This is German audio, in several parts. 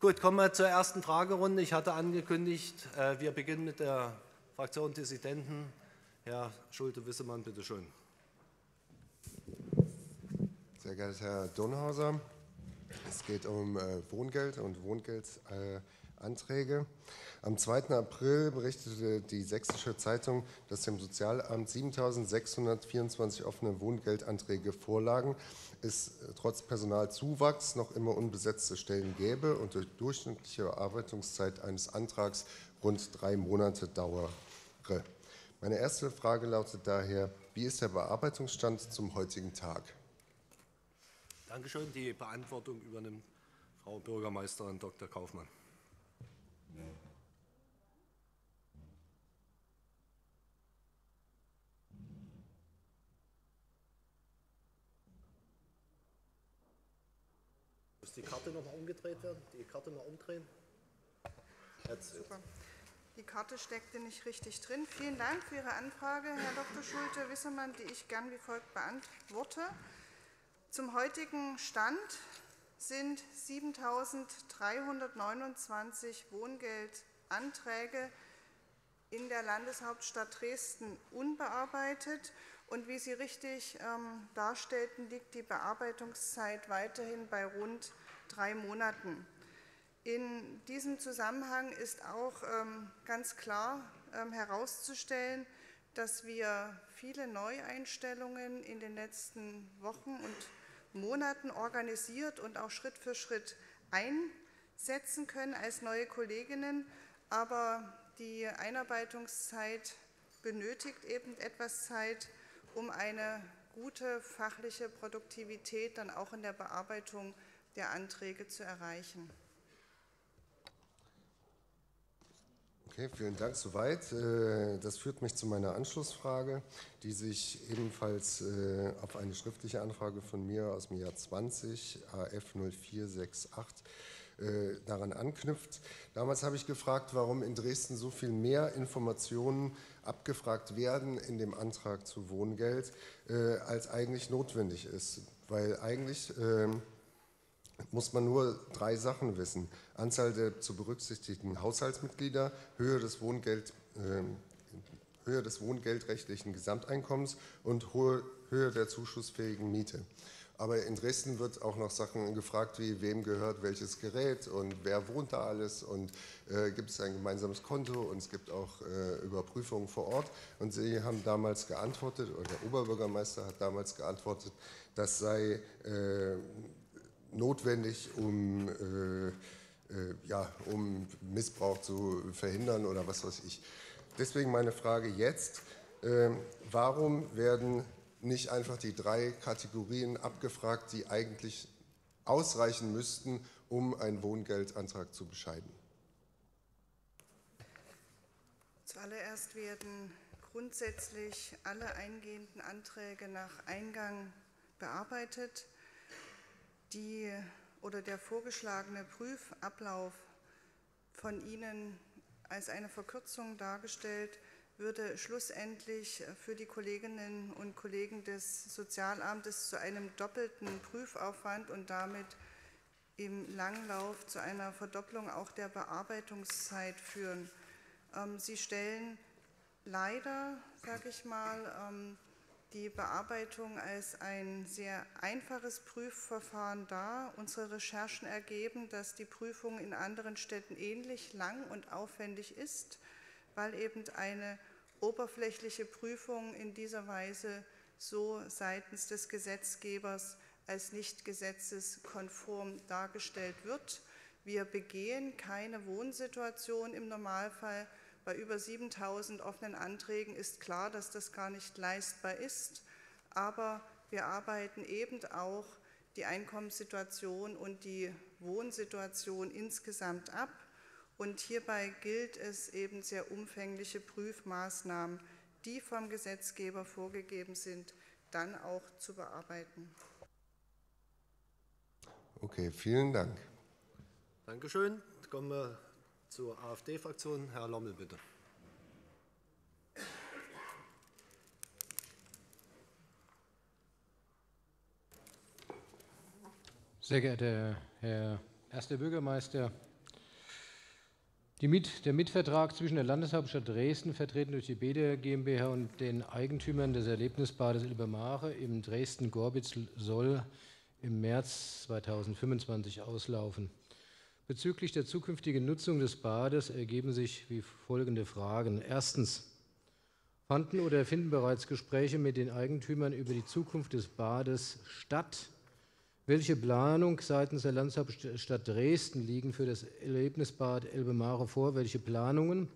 Gut, kommen wir zur ersten Fragerunde. Ich hatte angekündigt, äh, wir beginnen mit der Fraktion Dissidenten. Herr Schulte-Wissemann, bitte schön. Sehr geehrter Herr Donhauser, es geht um äh, Wohngeld und Wohngeldanträge. Am 2. April berichtete die Sächsische Zeitung, dass dem Sozialamt 7.624 offene Wohngeldanträge vorlagen, es trotz Personalzuwachs noch immer unbesetzte Stellen gäbe und durch durchschnittliche Bearbeitungszeit eines Antrags rund drei Monate dauere. Meine erste Frage lautet daher, wie ist der Bearbeitungsstand zum heutigen Tag? Dankeschön. Die Beantwortung übernimmt Frau Bürgermeisterin Dr. Kaufmann. Die Karte noch mal umgedreht werden? Die Karte mal umdrehen? Jetzt. Super. Die Karte steckte nicht richtig drin. Vielen Dank für Ihre Anfrage, Herr Dr. Schulte-Wissermann, die ich gern wie folgt beantworte. Zum heutigen Stand sind 7.329 Wohngeldanträge in der Landeshauptstadt Dresden unbearbeitet. Und wie Sie richtig ähm, darstellten, liegt die Bearbeitungszeit weiterhin bei rund drei Monaten. In diesem Zusammenhang ist auch ähm, ganz klar ähm, herauszustellen, dass wir viele Neueinstellungen in den letzten Wochen und Monaten organisiert und auch Schritt für Schritt einsetzen können als neue Kolleginnen. Aber die Einarbeitungszeit benötigt eben etwas Zeit, um eine gute fachliche Produktivität dann auch in der Bearbeitung der Anträge zu erreichen. Okay, vielen Dank soweit. Äh, das führt mich zu meiner Anschlussfrage, die sich ebenfalls äh, auf eine schriftliche Anfrage von mir aus dem Jahr 20 AF 0468 daran anknüpft. Damals habe ich gefragt, warum in Dresden so viel mehr Informationen abgefragt werden in dem Antrag zu Wohngeld, äh, als eigentlich notwendig ist. Weil eigentlich ähm, muss man nur drei Sachen wissen. Anzahl der zu berücksichtigten Haushaltsmitglieder, Höhe des, Wohngeld, äh, Höhe des wohngeldrechtlichen Gesamteinkommens und hohe Höhe der zuschussfähigen Miete. Aber in Dresden wird auch noch Sachen gefragt, wie wem gehört welches Gerät und wer wohnt da alles und äh, gibt es ein gemeinsames Konto und es gibt auch äh, Überprüfungen vor Ort. Und Sie haben damals geantwortet, oder der Oberbürgermeister hat damals geantwortet, das sei äh, notwendig, um, äh, äh, ja, um Missbrauch zu verhindern oder was weiß ich. Deswegen meine Frage jetzt, äh, warum werden nicht einfach die drei Kategorien abgefragt, die eigentlich ausreichen müssten, um einen Wohngeldantrag zu bescheiden? Zuallererst werden grundsätzlich alle eingehenden Anträge nach Eingang bearbeitet die oder der vorgeschlagene Prüfablauf von Ihnen als eine Verkürzung dargestellt, würde schlussendlich für die Kolleginnen und Kollegen des Sozialamtes zu einem doppelten Prüfaufwand und damit im Langlauf zu einer Verdopplung auch der Bearbeitungszeit führen. Ähm, Sie stellen leider, sage ich mal, ähm, die Bearbeitung als ein sehr einfaches Prüfverfahren dar. Unsere Recherchen ergeben, dass die Prüfung in anderen Städten ähnlich lang und aufwendig ist, weil eben eine oberflächliche Prüfung in dieser Weise so seitens des Gesetzgebers als nicht gesetzeskonform dargestellt wird. Wir begehen keine Wohnsituation im Normalfall, bei über 7000 offenen Anträgen ist klar, dass das gar nicht leistbar ist. Aber wir arbeiten eben auch die Einkommenssituation und die Wohnsituation insgesamt ab. Und hierbei gilt es eben sehr umfängliche Prüfmaßnahmen, die vom Gesetzgeber vorgegeben sind, dann auch zu bearbeiten. Okay, vielen Dank. Dankeschön. Kommen wir zur AfD-Fraktion. Herr Lommel, bitte. Sehr geehrter Herr Erster Bürgermeister, Mit, der Mitvertrag zwischen der Landeshauptstadt Dresden, vertreten durch die BDR GmbH und den Eigentümern des Erlebnisbades Ilbermare im Dresden-Gorbitz soll im März 2025 auslaufen. Bezüglich der zukünftigen Nutzung des Bades ergeben sich wie folgende Fragen. Erstens. Fanden oder finden bereits Gespräche mit den Eigentümern über die Zukunft des Bades statt? Welche Planung seitens der Landeshauptstadt Dresden liegen für das Erlebnisbad Elbe-Mare vor? Welche Planungen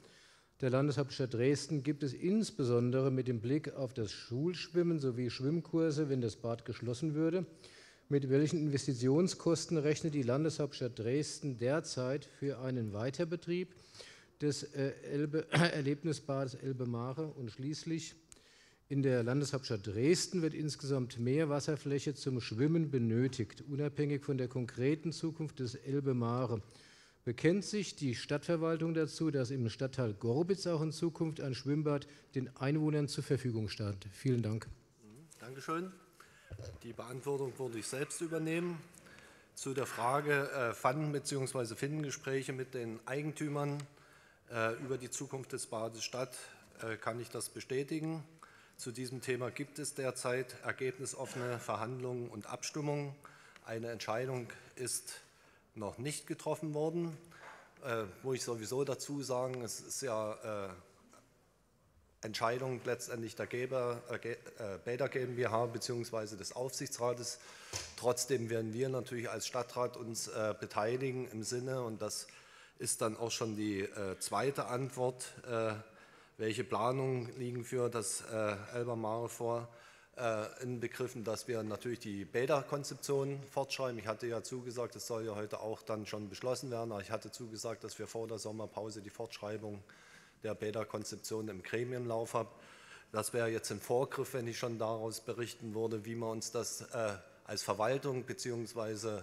der Landeshauptstadt Dresden gibt es insbesondere mit dem Blick auf das Schulschwimmen sowie Schwimmkurse, wenn das Bad geschlossen würde? Mit welchen Investitionskosten rechnet die Landeshauptstadt Dresden derzeit für einen Weiterbetrieb des äh, Elbe Erlebnisbades Elbe-Mare? Und schließlich in der Landeshauptstadt Dresden wird insgesamt mehr Wasserfläche zum Schwimmen benötigt, unabhängig von der konkreten Zukunft des Elbe-Mare. Bekennt sich die Stadtverwaltung dazu, dass im Stadtteil Gorbitz auch in Zukunft ein Schwimmbad den Einwohnern zur Verfügung steht? Vielen Dank. Dankeschön. Die Beantwortung würde ich selbst übernehmen. Zu der Frage, äh, fanden bzw. finden Gespräche mit den Eigentümern äh, über die Zukunft des Bades statt, äh, kann ich das bestätigen. Zu diesem Thema gibt es derzeit ergebnisoffene Verhandlungen und Abstimmungen. Eine Entscheidung ist noch nicht getroffen worden. Äh, wo ich sowieso dazu sagen, es ist ja äh, Entscheidung letztendlich der Geber, äh, äh Bäder GmbH bzw. des Aufsichtsrates. Trotzdem werden wir natürlich als Stadtrat uns äh, beteiligen im Sinne, und das ist dann auch schon die äh, zweite Antwort, welche Planungen liegen für das äh, Elbermare vor? Äh, in Begriffen, dass wir natürlich die Bäderkonzeption fortschreiben. Ich hatte ja zugesagt, das soll ja heute auch dann schon beschlossen werden, aber ich hatte zugesagt, dass wir vor der Sommerpause die Fortschreibung der Bäderkonzeption im Gremienlauf haben. Das wäre jetzt ein Vorgriff, wenn ich schon daraus berichten würde, wie wir uns das äh, als Verwaltung bzw.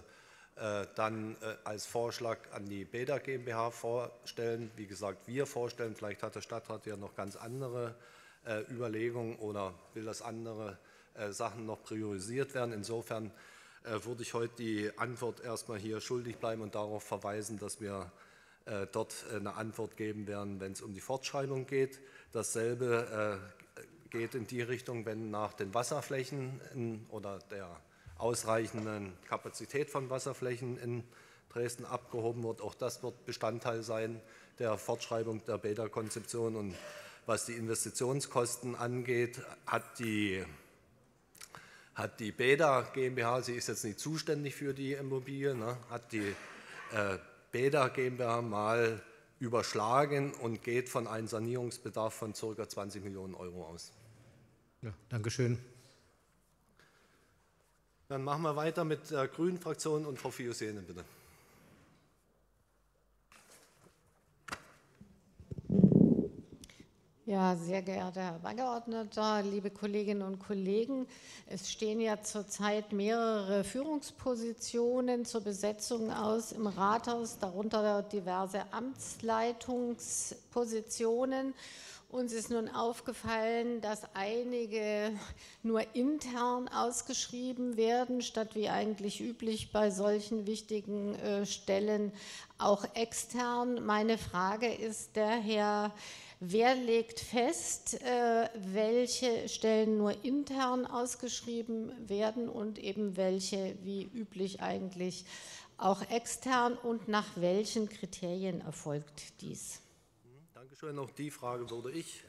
Äh, dann äh, als Vorschlag an die BEDA GmbH vorstellen. Wie gesagt, wir vorstellen, vielleicht hat der Stadtrat ja noch ganz andere äh, Überlegungen oder will das andere Sachen noch priorisiert werden. Insofern würde ich heute die Antwort erstmal hier schuldig bleiben und darauf verweisen, dass wir dort eine Antwort geben werden, wenn es um die Fortschreibung geht. Dasselbe geht in die Richtung, wenn nach den Wasserflächen oder der ausreichenden Kapazität von Wasserflächen in Dresden abgehoben wird. Auch das wird Bestandteil sein der Fortschreibung der Beta-Konzeption. Und was die Investitionskosten angeht, hat die, hat die Beta GmbH, sie ist jetzt nicht zuständig für die Immobilie, ne, hat die äh, Beta GmbH mal überschlagen und geht von einem Sanierungsbedarf von ca. 20 Millionen Euro aus. Ja, Dankeschön. Dann machen wir weiter mit der Grünen Fraktion und Frau Fiusene, bitte. Ja, sehr geehrter Herr Abgeordneter, liebe Kolleginnen und Kollegen, es stehen ja zurzeit mehrere Führungspositionen zur Besetzung aus im Rathaus, darunter diverse Amtsleitungspositionen. Uns ist nun aufgefallen, dass einige nur intern ausgeschrieben werden, statt wie eigentlich üblich bei solchen wichtigen äh, Stellen auch extern. Meine Frage ist daher, wer legt fest, äh, welche Stellen nur intern ausgeschrieben werden und eben welche wie üblich eigentlich auch extern und nach welchen Kriterien erfolgt dies? Dankeschön. Auch die Frage würde ich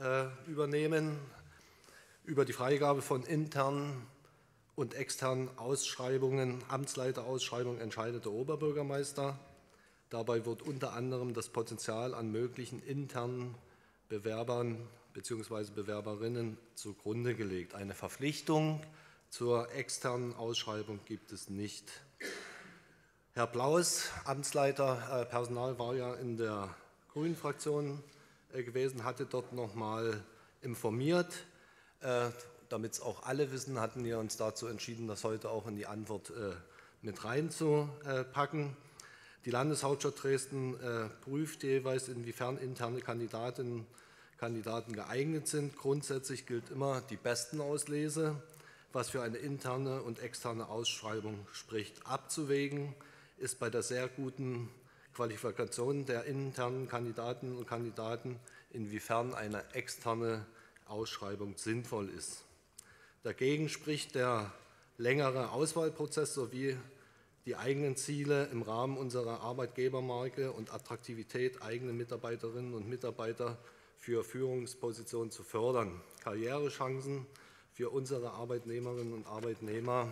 äh, übernehmen. Über die Freigabe von internen und externen Ausschreibungen, Amtsleiterausschreibungen entscheidet der Oberbürgermeister. Dabei wird unter anderem das Potenzial an möglichen internen Bewerbern bzw. Bewerberinnen zugrunde gelegt. Eine Verpflichtung zur externen Ausschreibung gibt es nicht. Herr Blaus, Amtsleiter äh, Personal, war ja in der Grünen Fraktion äh, gewesen, hatte dort nochmal informiert. Äh, Damit es auch alle wissen, hatten wir uns dazu entschieden, das heute auch in die Antwort mit reinzupacken. Die Landeshauptstadt Dresden prüft jeweils, inwiefern interne Kandidatinnen Kandidaten geeignet sind. Grundsätzlich gilt immer die besten Auslese, was für eine interne und externe Ausschreibung spricht. Abzuwägen ist bei der sehr guten Qualifikation der internen Kandidaten und Kandidaten, inwiefern eine externe Ausschreibung sinnvoll ist. Dagegen spricht der längere Auswahlprozess sowie die eigenen Ziele im Rahmen unserer Arbeitgebermarke und Attraktivität eigene Mitarbeiterinnen und Mitarbeiter für Führungspositionen zu fördern, Karrierechancen für unsere Arbeitnehmerinnen und Arbeitnehmer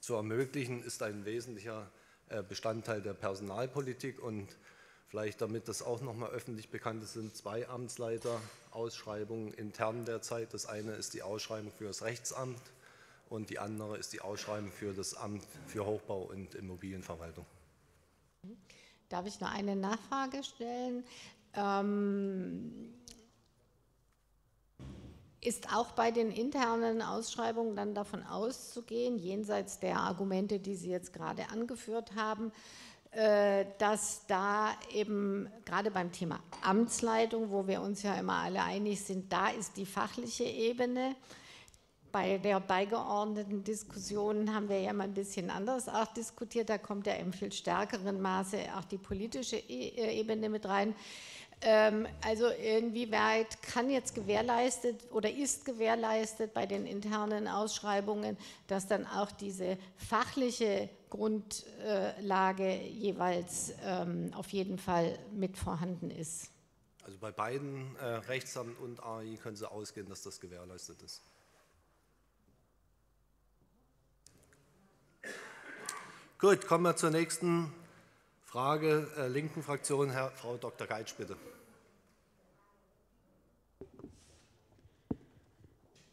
zu ermöglichen, ist ein wesentlicher äh, Bestandteil der Personalpolitik. Und vielleicht damit das auch noch mal öffentlich bekannt ist, sind zwei Amtsleiter-Ausschreibungen intern derzeit. Das eine ist die Ausschreibung für das Rechtsamt und die andere ist die Ausschreibung für das Amt für Hochbau und Immobilienverwaltung. Darf ich noch eine Nachfrage stellen? Ähm, ist auch bei den internen Ausschreibungen dann davon auszugehen, jenseits der Argumente, die Sie jetzt gerade angeführt haben, äh, dass da eben gerade beim Thema Amtsleitung, wo wir uns ja immer alle einig sind, da ist die fachliche Ebene. Bei der beigeordneten Diskussion haben wir ja mal ein bisschen anders auch diskutiert. Da kommt ja im viel stärkeren Maße auch die politische e-, äh, Ebene mit rein. Ähm, also inwieweit kann jetzt gewährleistet oder ist gewährleistet bei den internen Ausschreibungen, dass dann auch diese fachliche Grundlage jeweils ähm, auf jeden Fall mit vorhanden ist? Also bei beiden äh, Rechtsamt und AI können Sie ausgehen, dass das gewährleistet ist. Gut, kommen wir zur nächsten Frage äh, linken Fraktion, Herr, Frau Dr. Geitsch, bitte.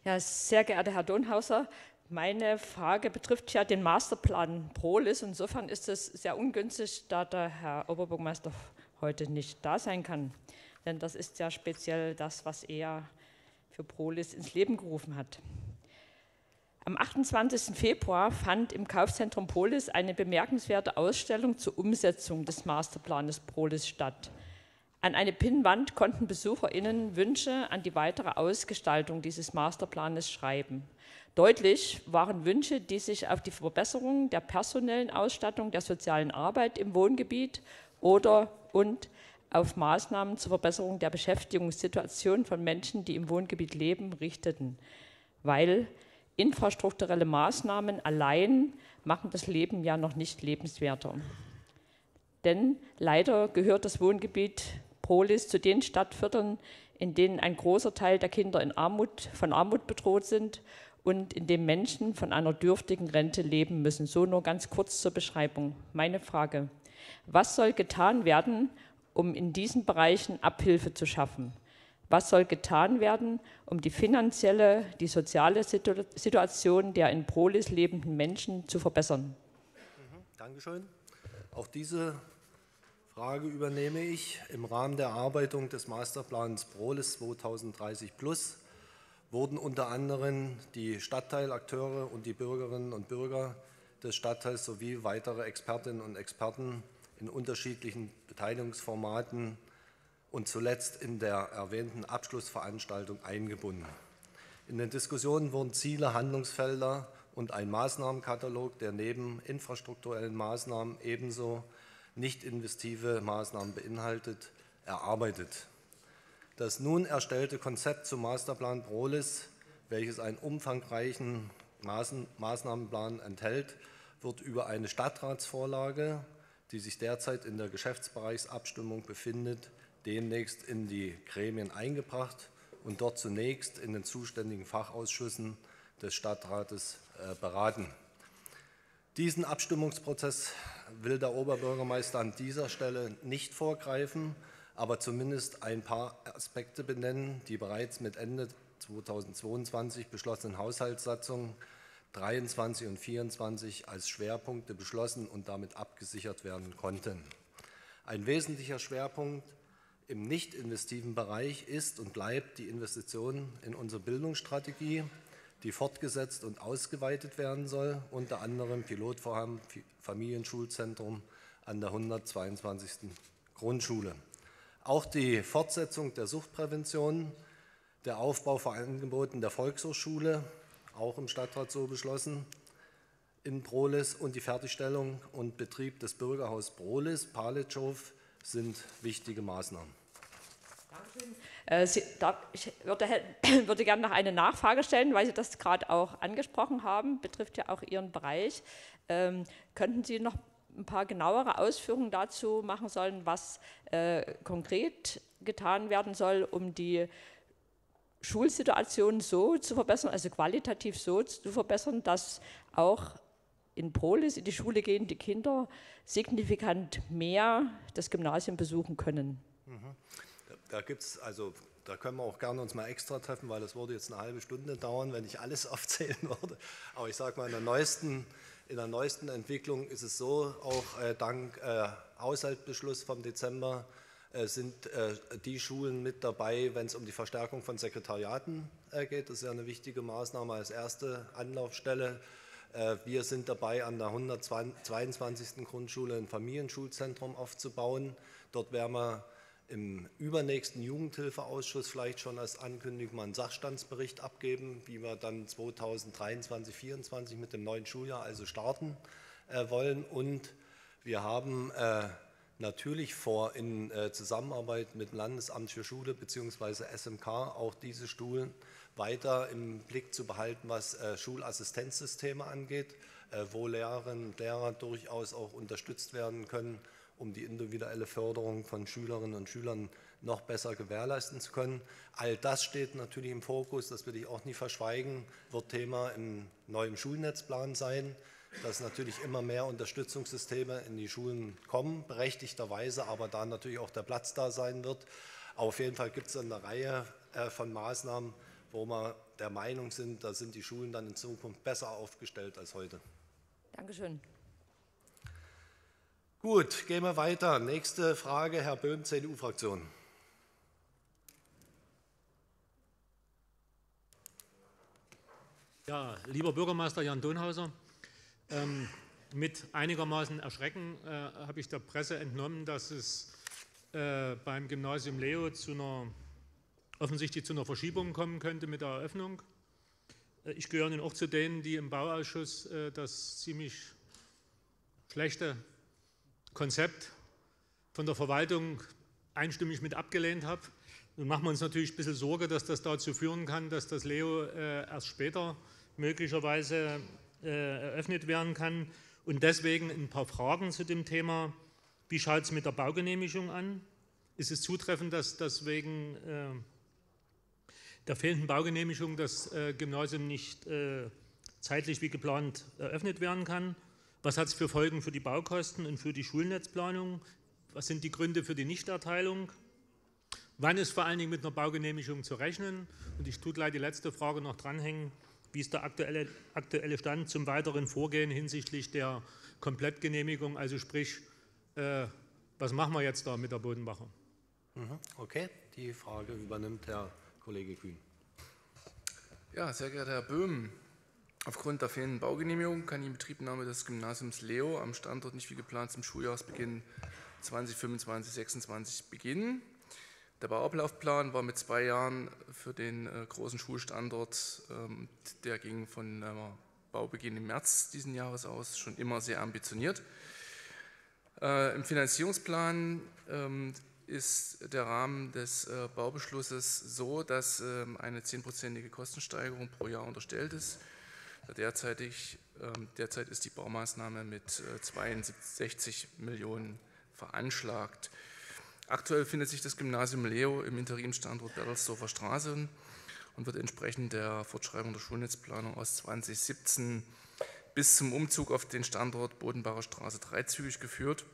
Ja, sehr geehrter Herr Donhauser, meine Frage betrifft ja den Masterplan Prolis. Insofern ist es sehr ungünstig, da der Herr Oberbürgermeister heute nicht da sein kann. Denn das ist ja speziell das, was er für Prolis ins Leben gerufen hat. Am 28. Februar fand im Kaufzentrum Polis eine bemerkenswerte Ausstellung zur Umsetzung des Masterplanes Polis statt. An eine Pinnwand konnten BesucherInnen Wünsche an die weitere Ausgestaltung dieses Masterplanes schreiben. Deutlich waren Wünsche, die sich auf die Verbesserung der personellen Ausstattung der sozialen Arbeit im Wohngebiet oder und auf Maßnahmen zur Verbesserung der Beschäftigungssituation von Menschen, die im Wohngebiet leben, richteten, weil infrastrukturelle Maßnahmen allein machen das Leben ja noch nicht lebenswerter. Denn leider gehört das Wohngebiet Prolis zu den Stadtvierteln, in denen ein großer Teil der Kinder in Armut, von Armut bedroht sind und in dem Menschen von einer dürftigen Rente leben müssen. So nur ganz kurz zur Beschreibung. Meine Frage, was soll getan werden, um in diesen Bereichen Abhilfe zu schaffen? Was soll getan werden, um die finanzielle, die soziale Situation der in Prolis lebenden Menschen zu verbessern? Mhm, Dankeschön. Auch diese Frage übernehme ich. Im Rahmen der Erarbeitung des Masterplans Prolis 2030 Plus wurden unter anderem die Stadtteilakteure und die Bürgerinnen und Bürger des Stadtteils sowie weitere Expertinnen und Experten in unterschiedlichen Beteiligungsformaten und zuletzt in der erwähnten Abschlussveranstaltung eingebunden. In den Diskussionen wurden Ziele, Handlungsfelder und ein Maßnahmenkatalog, der neben infrastrukturellen Maßnahmen ebenso nicht investive Maßnahmen beinhaltet, erarbeitet. Das nun erstellte Konzept zum Masterplan Prolis, welches einen umfangreichen Maßnahmenplan enthält, wird über eine Stadtratsvorlage, die sich derzeit in der Geschäftsbereichsabstimmung befindet, demnächst in die Gremien eingebracht und dort zunächst in den zuständigen Fachausschüssen des Stadtrates äh, beraten. Diesen Abstimmungsprozess will der Oberbürgermeister an dieser Stelle nicht vorgreifen, aber zumindest ein paar Aspekte benennen, die bereits mit Ende 2022 beschlossenen Haushaltssatzungen 23 und 24 als Schwerpunkte beschlossen und damit abgesichert werden konnten. Ein wesentlicher Schwerpunkt im nicht investiven Bereich ist und bleibt die Investition in unsere Bildungsstrategie, die fortgesetzt und ausgeweitet werden soll, unter anderem Pilotvorhaben Familienschulzentrum an der 122. Grundschule. Auch die Fortsetzung der Suchtprävention, der Aufbau von Angeboten der Volkshochschule, auch im Stadtrat so beschlossen, in Prolis und die Fertigstellung und Betrieb des Bürgerhaus Prolis, Palitschow, sind wichtige Maßnahmen. Äh, Sie, da, ich würde, würde gerne noch eine Nachfrage stellen, weil Sie das gerade auch angesprochen haben, betrifft ja auch Ihren Bereich. Ähm, könnten Sie noch ein paar genauere Ausführungen dazu machen sollen, was äh, konkret getan werden soll, um die Schulsituation so zu verbessern, also qualitativ so zu verbessern, dass auch in Polis in die Schule gehende Kinder signifikant mehr das Gymnasium besuchen können. Mhm. Da gibt es, also da können wir auch gerne uns mal extra treffen, weil das würde jetzt eine halbe Stunde dauern, wenn ich alles aufzählen würde. Aber ich sage mal, in der neuesten, in der neuesten Entwicklung ist es so, auch äh, dank äh, Haushaltsbeschluss vom Dezember äh, sind äh, die Schulen mit dabei, wenn es um die Verstärkung von Sekretariaten äh, geht. Das ist ja eine wichtige Maßnahme als erste Anlaufstelle wir sind dabei, an der 122. Grundschule ein Familienschulzentrum aufzubauen. Dort werden wir im übernächsten Jugendhilfeausschuss vielleicht schon als Ankündigung mal einen Sachstandsbericht abgeben, wie wir dann 2023, 2024 mit dem neuen Schuljahr also starten äh, wollen. Und wir haben äh, natürlich vor, in Zusammenarbeit mit dem Landesamt für Schule bzw. SMK auch diese Schulen weiter im Blick zu behalten, was äh, Schulassistenzsysteme angeht, äh, wo Lehrerinnen und Lehrer durchaus auch unterstützt werden können, um die individuelle Förderung von Schülerinnen und Schülern noch besser gewährleisten zu können. All das steht natürlich im Fokus, das will ich auch nicht verschweigen, wird Thema im neuen Schulnetzplan sein, dass natürlich immer mehr Unterstützungssysteme in die Schulen kommen, berechtigterweise, aber da natürlich auch der Platz da sein wird. Auf jeden Fall gibt es eine Reihe äh, von Maßnahmen, wo wir der Meinung sind, da sind die Schulen dann in Zukunft besser aufgestellt als heute. Dankeschön. Gut, gehen wir weiter. Nächste Frage, Herr Böhm, CDU-Fraktion. Ja, lieber Bürgermeister Jan Donhauser, ähm, mit einigermaßen Erschrecken äh, habe ich der Presse entnommen, dass es äh, beim Gymnasium Leo zu einer offensichtlich zu einer Verschiebung kommen könnte mit der Eröffnung. Äh, ich gehöre nun auch zu denen, die im Bauausschuss äh, das ziemlich schlechte Konzept von der Verwaltung einstimmig mit abgelehnt habe. Nun machen wir uns natürlich ein bisschen Sorge, dass das dazu führen kann, dass das Leo äh, erst später möglicherweise eröffnet werden kann. Und deswegen ein paar Fragen zu dem Thema. Wie schaut es mit der Baugenehmigung an? Ist es zutreffend, dass deswegen der fehlenden Baugenehmigung das äh, Gymnasium nicht äh, zeitlich wie geplant eröffnet werden kann. Was hat es für Folgen für die Baukosten und für die Schulnetzplanung? Was sind die Gründe für die Nichterteilung? Wann ist vor allen Dingen mit einer Baugenehmigung zu rechnen? Und ich tue gleich die letzte Frage noch dranhängen. Wie ist der aktuelle, aktuelle Stand zum weiteren Vorgehen hinsichtlich der Komplettgenehmigung? Also sprich, äh, was machen wir jetzt da mit der Bodenbacher? Mhm, okay, die Frage übernimmt Herr Kollege Kühn. Ja, sehr geehrter Herr Böhm, aufgrund der fehlenden Baugenehmigung kann die Betriebnahme des Gymnasiums Leo am Standort nicht wie geplant zum Schuljahresbeginn 2025-26 beginnen. Der Bauablaufplan war mit zwei Jahren für den äh, großen Schulstandort, ähm, der ging von äh, Baubeginn im März diesen Jahres aus, schon immer sehr ambitioniert. Äh, Im Finanzierungsplan ähm, ist der Rahmen des äh, Baubeschlusses so, dass ähm, eine zehnprozentige Kostensteigerung pro Jahr unterstellt ist. Derzeitig, ähm, derzeit ist die Baumaßnahme mit 62 äh, Millionen veranschlagt. Aktuell findet sich das Gymnasium Leo im Interimstandort Bertelsdorfer Straße und wird entsprechend der Fortschreibung der Schulnetzplanung aus 2017 bis zum Umzug auf den Standort Bodenbacher Straße dreizügig geführt.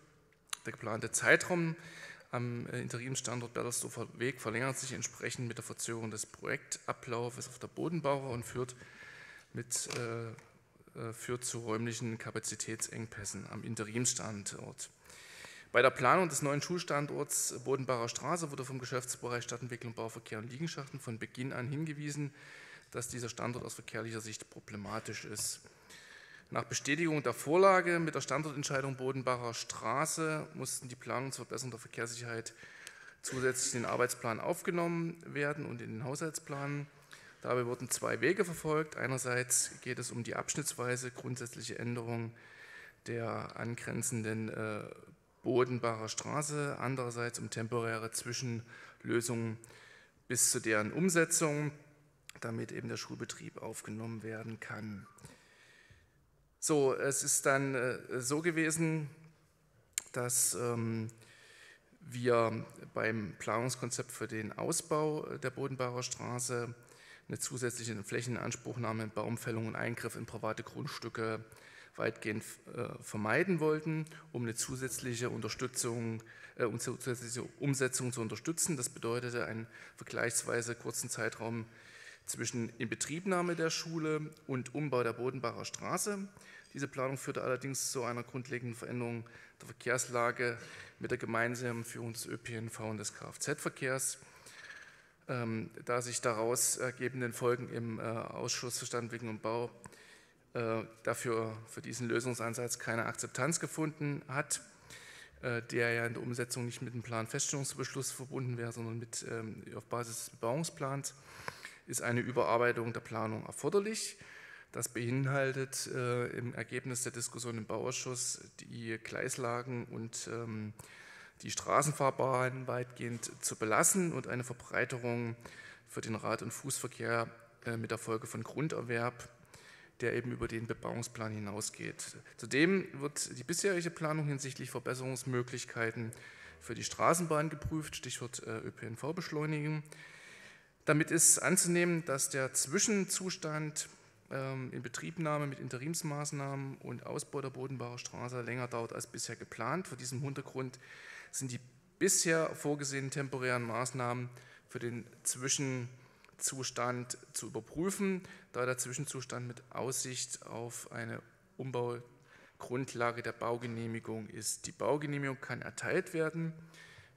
Der geplante Zeitraum am äh, Interimsstandort Berdersdorfer Weg verlängert sich entsprechend mit der Verzögerung des Projektablaufes auf der Bodenbauer und führt, mit, äh, äh, führt zu räumlichen Kapazitätsengpässen am Interimsstandort. Bei der Planung des neuen Schulstandorts Bodenbacher Straße wurde vom Geschäftsbereich Stadtentwicklung, Bauverkehr und Liegenschaften von Beginn an hingewiesen, dass dieser Standort aus verkehrlicher Sicht problematisch ist. Nach Bestätigung der Vorlage mit der Standortentscheidung Bodenbacher Straße mussten die Planungen zur Verbesserung der Verkehrssicherheit zusätzlich in den Arbeitsplan aufgenommen werden und in den Haushaltsplan. Dabei wurden zwei Wege verfolgt. Einerseits geht es um die abschnittsweise grundsätzliche Änderung der angrenzenden äh, Bodenbacher Straße, andererseits um temporäre Zwischenlösungen bis zu deren Umsetzung, damit eben der Schulbetrieb aufgenommen werden kann. So, es ist dann äh, so gewesen, dass ähm, wir beim Planungskonzept für den Ausbau der Bodenbacher Straße eine zusätzliche Flächeninanspruchnahme, Baumfällung und Eingriff in private Grundstücke weitgehend äh, vermeiden wollten, um eine zusätzliche Unterstützung, äh, zusätzliche Umsetzung zu unterstützen. Das bedeutete einen vergleichsweise kurzen Zeitraum zwischen Inbetriebnahme der Schule und Umbau der Bodenbacher Straße. Diese Planung führte allerdings zu einer grundlegenden Veränderung der Verkehrslage mit der gemeinsamen Führung des ÖPNV und des Kfz-Verkehrs. Ähm, da sich daraus ergebenden Folgen im äh, Ausschuss für Standwegen und Bau äh, dafür für diesen Lösungsansatz keine Akzeptanz gefunden hat, äh, der ja in der Umsetzung nicht mit dem Planfeststellungsbeschluss verbunden wäre, sondern mit, ähm, auf Basis des Bebauungsplans, ist eine Überarbeitung der Planung erforderlich. Das beinhaltet äh, im Ergebnis der Diskussion im Bauausschuss die Gleislagen und ähm, die Straßenfahrbahnen weitgehend zu belassen und eine Verbreiterung für den Rad- und Fußverkehr äh, mit der Folge von Grunderwerb der eben über den Bebauungsplan hinausgeht. Zudem wird die bisherige Planung hinsichtlich Verbesserungsmöglichkeiten für die Straßenbahn geprüft, Stichwort äh, ÖPNV beschleunigen. Damit ist anzunehmen, dass der Zwischenzustand ähm, in Betriebnahme mit Interimsmaßnahmen und Ausbau der Bodenbacher Straße länger dauert als bisher geplant. Vor diesem Hintergrund sind die bisher vorgesehenen temporären Maßnahmen für den Zwischenzustand Zustand zu überprüfen, da der Zwischenzustand mit Aussicht auf eine Umbaugrundlage der Baugenehmigung ist. Die Baugenehmigung kann erteilt werden,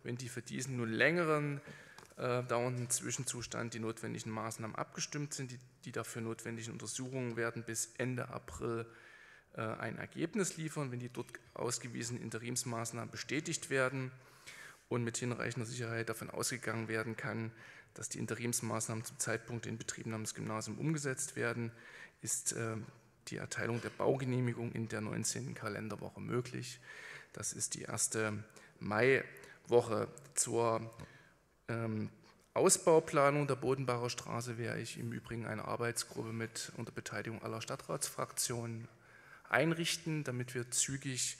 wenn die für diesen nun längeren äh, dauernden Zwischenzustand die notwendigen Maßnahmen abgestimmt sind. Die, die dafür notwendigen Untersuchungen werden bis Ende April äh, ein Ergebnis liefern, wenn die dort ausgewiesenen Interimsmaßnahmen bestätigt werden und mit hinreichender Sicherheit davon ausgegangen werden kann, dass die Interimsmaßnahmen zum Zeitpunkt der Inbetriebnahme des Gymnasiums umgesetzt werden, ist äh, die Erteilung der Baugenehmigung in der 19. Kalenderwoche möglich. Das ist die erste Maiwoche zur ähm, Ausbauplanung der Bodenbacher Straße werde ich im Übrigen eine Arbeitsgruppe mit unter Beteiligung aller Stadtratsfraktionen einrichten, damit wir zügig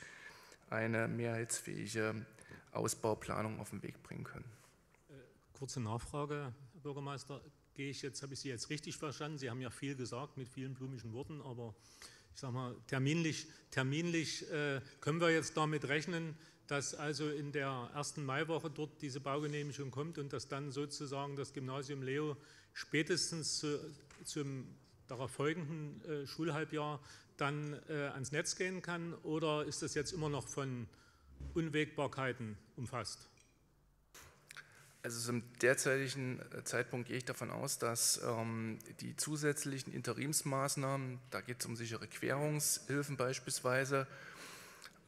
eine mehrheitsfähige Ausbauplanung auf den Weg bringen können. Kurze Nachfrage, Herr Bürgermeister. Gehe ich jetzt, habe ich Sie jetzt richtig verstanden? Sie haben ja viel gesagt mit vielen blumigen Worten, aber ich sage mal, terminlich, terminlich äh, können wir jetzt damit rechnen, dass also in der ersten Maiwoche dort diese Baugenehmigung kommt und dass dann sozusagen das Gymnasium Leo spätestens zu, zum darauf folgenden äh, Schulhalbjahr dann äh, ans Netz gehen kann? Oder ist das jetzt immer noch von Unwägbarkeiten umfasst? Also zum derzeitigen äh, Zeitpunkt gehe ich davon aus, dass ähm, die zusätzlichen Interimsmaßnahmen, da geht es um sichere Querungshilfen beispielsweise,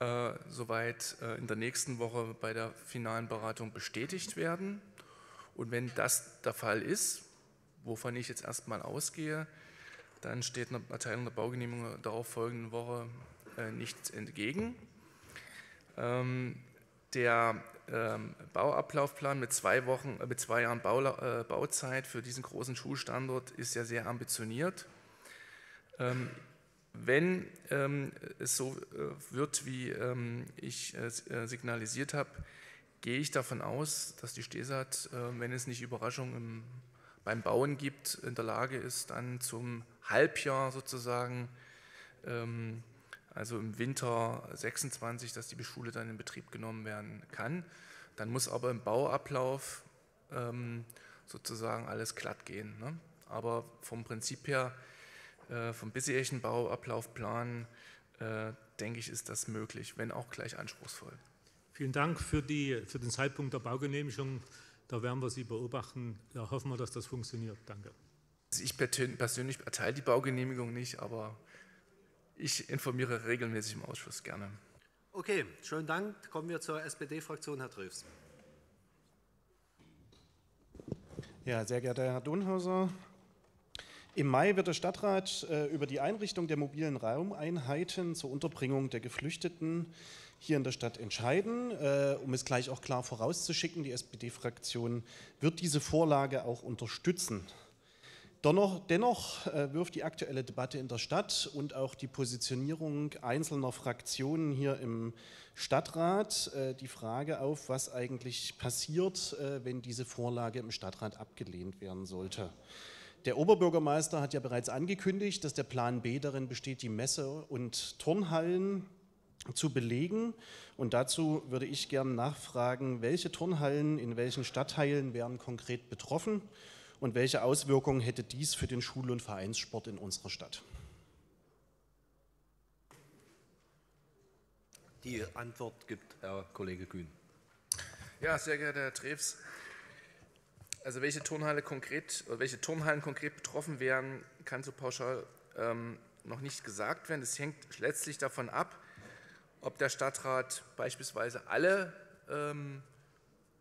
äh, soweit äh, in der nächsten Woche bei der finalen Beratung bestätigt werden. Und wenn das der Fall ist, wovon ich jetzt erstmal ausgehe, dann steht eine Erteilung der Baugenehmigung darauf folgenden Woche äh, nichts entgegen. Ähm, der ähm, Bauablaufplan mit zwei Wochen, äh, mit zwei Jahren Baula, äh, Bauzeit für diesen großen Schulstandort ist ja sehr ambitioniert. Ähm, wenn ähm, es so äh, wird, wie ähm, ich äh, äh, signalisiert habe, gehe ich davon aus, dass die Stesat, äh, wenn es nicht Überraschungen im, beim Bauen gibt, in der Lage ist, dann zum Halbjahr sozusagen ähm, also im Winter 26, dass die Schule dann in Betrieb genommen werden kann. Dann muss aber im Bauablauf ähm, sozusagen alles glatt gehen. Ne? Aber vom Prinzip her, vom bisherigen Bauablaufplan, äh, denke ich, ist das möglich, wenn auch gleich anspruchsvoll. Vielen Dank für, die, für den Zeitpunkt der Baugenehmigung. Da werden wir Sie beobachten. Da hoffen wir, dass das funktioniert. Danke. Also ich persönlich erteile die Baugenehmigung nicht, aber ich informiere regelmäßig im Ausschuss gerne. Okay, schönen Dank. Kommen wir zur SPD-Fraktion, Herr Drews. Ja, sehr geehrter Herr Dunhauser, Im Mai wird der Stadtrat äh, über die Einrichtung der mobilen Raumeinheiten zur Unterbringung der Geflüchteten hier in der Stadt entscheiden. Äh, um es gleich auch klar vorauszuschicken, die SPD-Fraktion wird diese Vorlage auch unterstützen. Dennoch, dennoch äh, wirft die aktuelle Debatte in der Stadt und auch die Positionierung einzelner Fraktionen hier im Stadtrat äh, die Frage auf, was eigentlich passiert, äh, wenn diese Vorlage im Stadtrat abgelehnt werden sollte. Der Oberbürgermeister hat ja bereits angekündigt, dass der Plan B darin besteht, die Messe- und Turnhallen zu belegen. Und dazu würde ich gerne nachfragen, welche Turnhallen in welchen Stadtteilen wären konkret betroffen und welche Auswirkungen hätte dies für den Schul- und Vereinssport in unserer Stadt? Die Antwort gibt Herr Kollege Kühn. Ja, sehr geehrter Herr Treves. Also welche Turnhalle konkret welche Turnhallen konkret betroffen wären, kann so pauschal ähm, noch nicht gesagt werden. Das hängt letztlich davon ab, ob der Stadtrat beispielsweise alle ähm,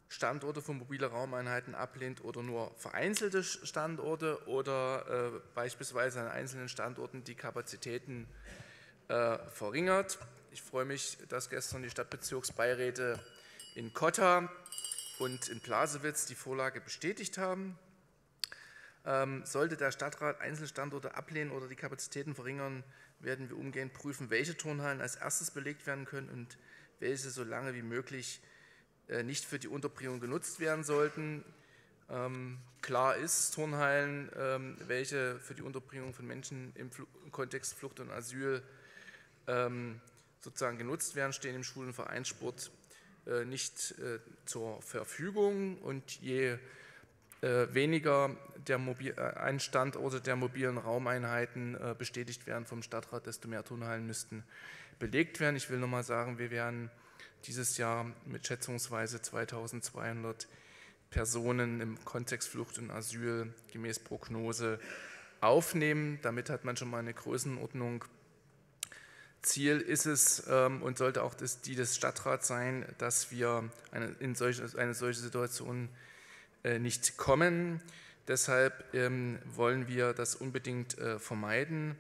Standorte von mobile Raumeinheiten ablehnt oder nur vereinzelte Standorte oder äh, beispielsweise an einzelnen Standorten die Kapazitäten äh, verringert. Ich freue mich, dass gestern die Stadtbezirksbeiräte in Kotta und in Blasewitz die Vorlage bestätigt haben. Ähm, sollte der Stadtrat einzelne Standorte ablehnen oder die Kapazitäten verringern, werden wir umgehend prüfen, welche Turnhallen als erstes belegt werden können und welche so lange wie möglich äh, nicht für die Unterbringung genutzt werden sollten. Ähm, klar ist, Turnhallen, ähm, welche für die Unterbringung von Menschen im, im Kontext Flucht und Asyl ähm, sozusagen genutzt werden, stehen im Schul- und Vereinssport nicht äh, zur Verfügung. Und je äh, weniger der Mobil ein Standorte der mobilen Raumeinheiten bestätigt werden vom Stadtrat, desto mehr Turnhallen müssten belegt werden. Ich will nochmal sagen, wir werden dieses Jahr mit schätzungsweise 2200 Personen im Kontext Flucht und Asyl gemäß Prognose aufnehmen. Damit hat man schon mal eine Größenordnung Ziel ist es ähm, und sollte auch das, die des Stadtrats sein, dass wir eine, in solche, eine solche Situation äh, nicht kommen. Deshalb ähm, wollen wir das unbedingt äh, vermeiden.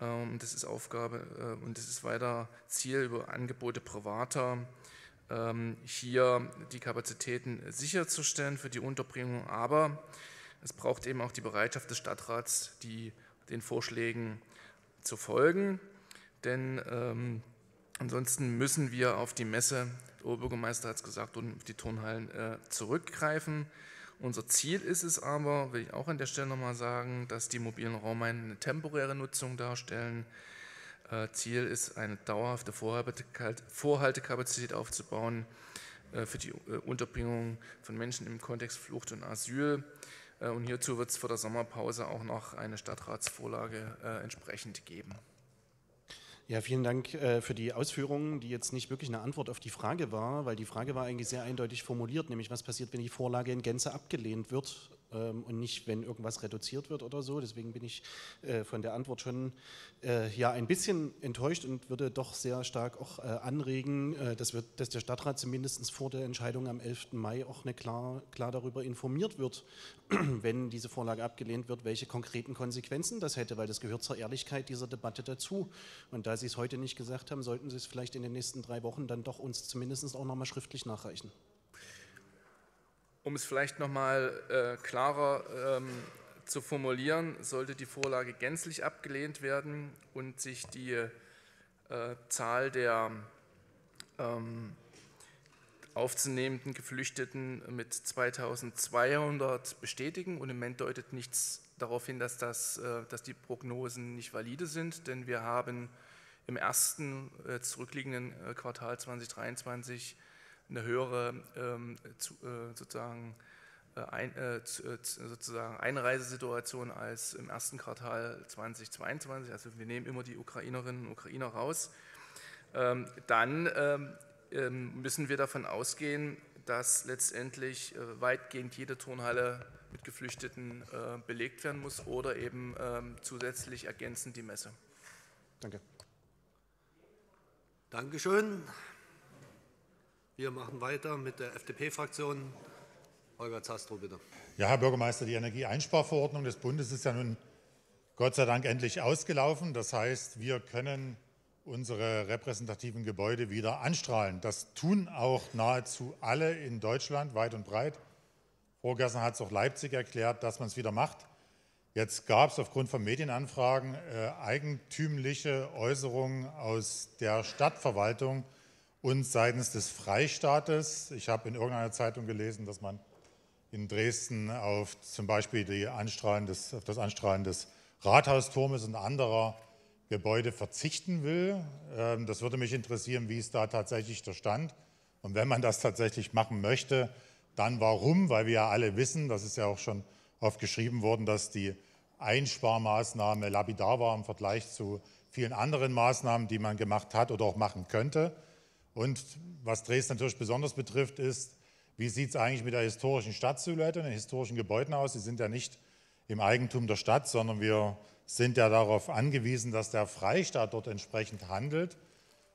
Ähm, das ist Aufgabe äh, und das ist weiter Ziel über Angebote privater, ähm, hier die Kapazitäten sicherzustellen für die Unterbringung. Aber es braucht eben auch die Bereitschaft des Stadtrats, die, den Vorschlägen zu folgen denn ähm, ansonsten müssen wir auf die Messe, der Oberbürgermeister hat es gesagt, und auf die Turnhallen äh, zurückgreifen. Unser Ziel ist es aber, will ich auch an der Stelle nochmal sagen, dass die mobilen Raumhallen eine temporäre Nutzung darstellen. Äh, Ziel ist, eine dauerhafte Vorhaltekapazität aufzubauen äh, für die äh, Unterbringung von Menschen im Kontext Flucht und Asyl. Und hierzu wird es vor der Sommerpause auch noch eine Stadtratsvorlage entsprechend geben. Ja, vielen Dank äh, für die Ausführungen, die jetzt nicht wirklich eine Antwort auf die Frage war, weil die Frage war eigentlich sehr eindeutig formuliert, nämlich was passiert, wenn die Vorlage in Gänze abgelehnt wird ähm, und nicht, wenn irgendwas reduziert wird oder so. Deswegen bin ich äh, von der Antwort schon äh, ja ein bisschen enttäuscht und würde doch sehr stark auch äh, anregen, äh, dass, wir, dass der Stadtrat zumindest vor der Entscheidung am 11. Mai auch eine klar, klar darüber informiert wird, wenn diese Vorlage abgelehnt wird, welche konkreten Konsequenzen das hätte, weil das gehört zur Ehrlichkeit dieser Debatte dazu. Und da Sie es heute nicht gesagt haben, sollten Sie es vielleicht in den nächsten drei Wochen dann doch uns zumindest auch nochmal schriftlich nachreichen. Um es vielleicht nochmal äh, klarer ähm, zu formulieren, sollte die Vorlage gänzlich abgelehnt werden und sich die äh, Zahl der ähm, aufzunehmenden Geflüchteten mit 2200 bestätigen. Und im Moment deutet nichts darauf hin, dass, das, äh, dass die Prognosen nicht valide sind, denn wir haben im ersten äh, zurückliegenden äh, Quartal 2023 eine höhere ähm, zu, äh, sozusagen, äh, ein, äh, sozusagen Einreisesituation als im ersten Quartal 2022. Also wir nehmen immer die Ukrainerinnen und Ukrainer raus. Ähm, dann ähm, ähm, müssen wir davon ausgehen, dass letztendlich äh, weitgehend jede Turnhalle mit Geflüchteten äh, belegt werden muss oder eben ähm, zusätzlich ergänzend die Messe. Danke. Dankeschön. Wir machen weiter mit der FDP-Fraktion. Holger Zastro, bitte. Ja, Herr Bürgermeister, die Energieeinsparverordnung des Bundes ist ja nun Gott sei Dank endlich ausgelaufen. Das heißt, wir können unsere repräsentativen Gebäude wieder anstrahlen. Das tun auch nahezu alle in Deutschland, weit und breit. Vorgestern hat es auch Leipzig erklärt, dass man es wieder macht. Jetzt gab es aufgrund von Medienanfragen äh, eigentümliche Äußerungen aus der Stadtverwaltung und seitens des Freistaates. Ich habe in irgendeiner Zeitung gelesen, dass man in Dresden auf zum Beispiel Anstrahlen des, auf das Anstrahlen des Rathausturmes und anderer Gebäude verzichten will. Ähm, das würde mich interessieren, wie ist da tatsächlich der Stand? Und wenn man das tatsächlich machen möchte, dann warum? Weil wir ja alle wissen, das ist ja auch schon oft geschrieben worden, dass die Einsparmaßnahme lapidar war im Vergleich zu vielen anderen Maßnahmen, die man gemacht hat oder auch machen könnte. Und was Dresden natürlich besonders betrifft, ist, wie sieht es eigentlich mit der historischen Stadtsilhouette und den historischen Gebäuden aus? Sie sind ja nicht im Eigentum der Stadt, sondern wir sind ja darauf angewiesen, dass der Freistaat dort entsprechend handelt.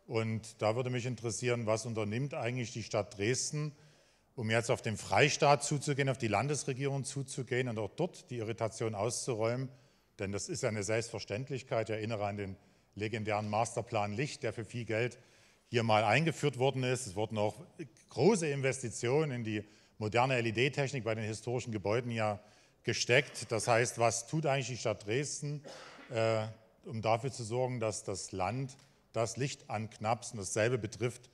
Und da würde mich interessieren, was unternimmt eigentlich die Stadt Dresden, um jetzt auf den Freistaat zuzugehen, auf die Landesregierung zuzugehen und auch dort die Irritation auszuräumen. Denn das ist ja eine Selbstverständlichkeit. Ich erinnere an den legendären Masterplan Licht, der für viel Geld hier mal eingeführt worden ist. Es wurden auch große Investitionen in die moderne LED-Technik bei den historischen Gebäuden ja gesteckt. Das heißt, was tut eigentlich die Stadt Dresden, äh, um dafür zu sorgen, dass das Land das Licht anknapst? Und dasselbe betrifft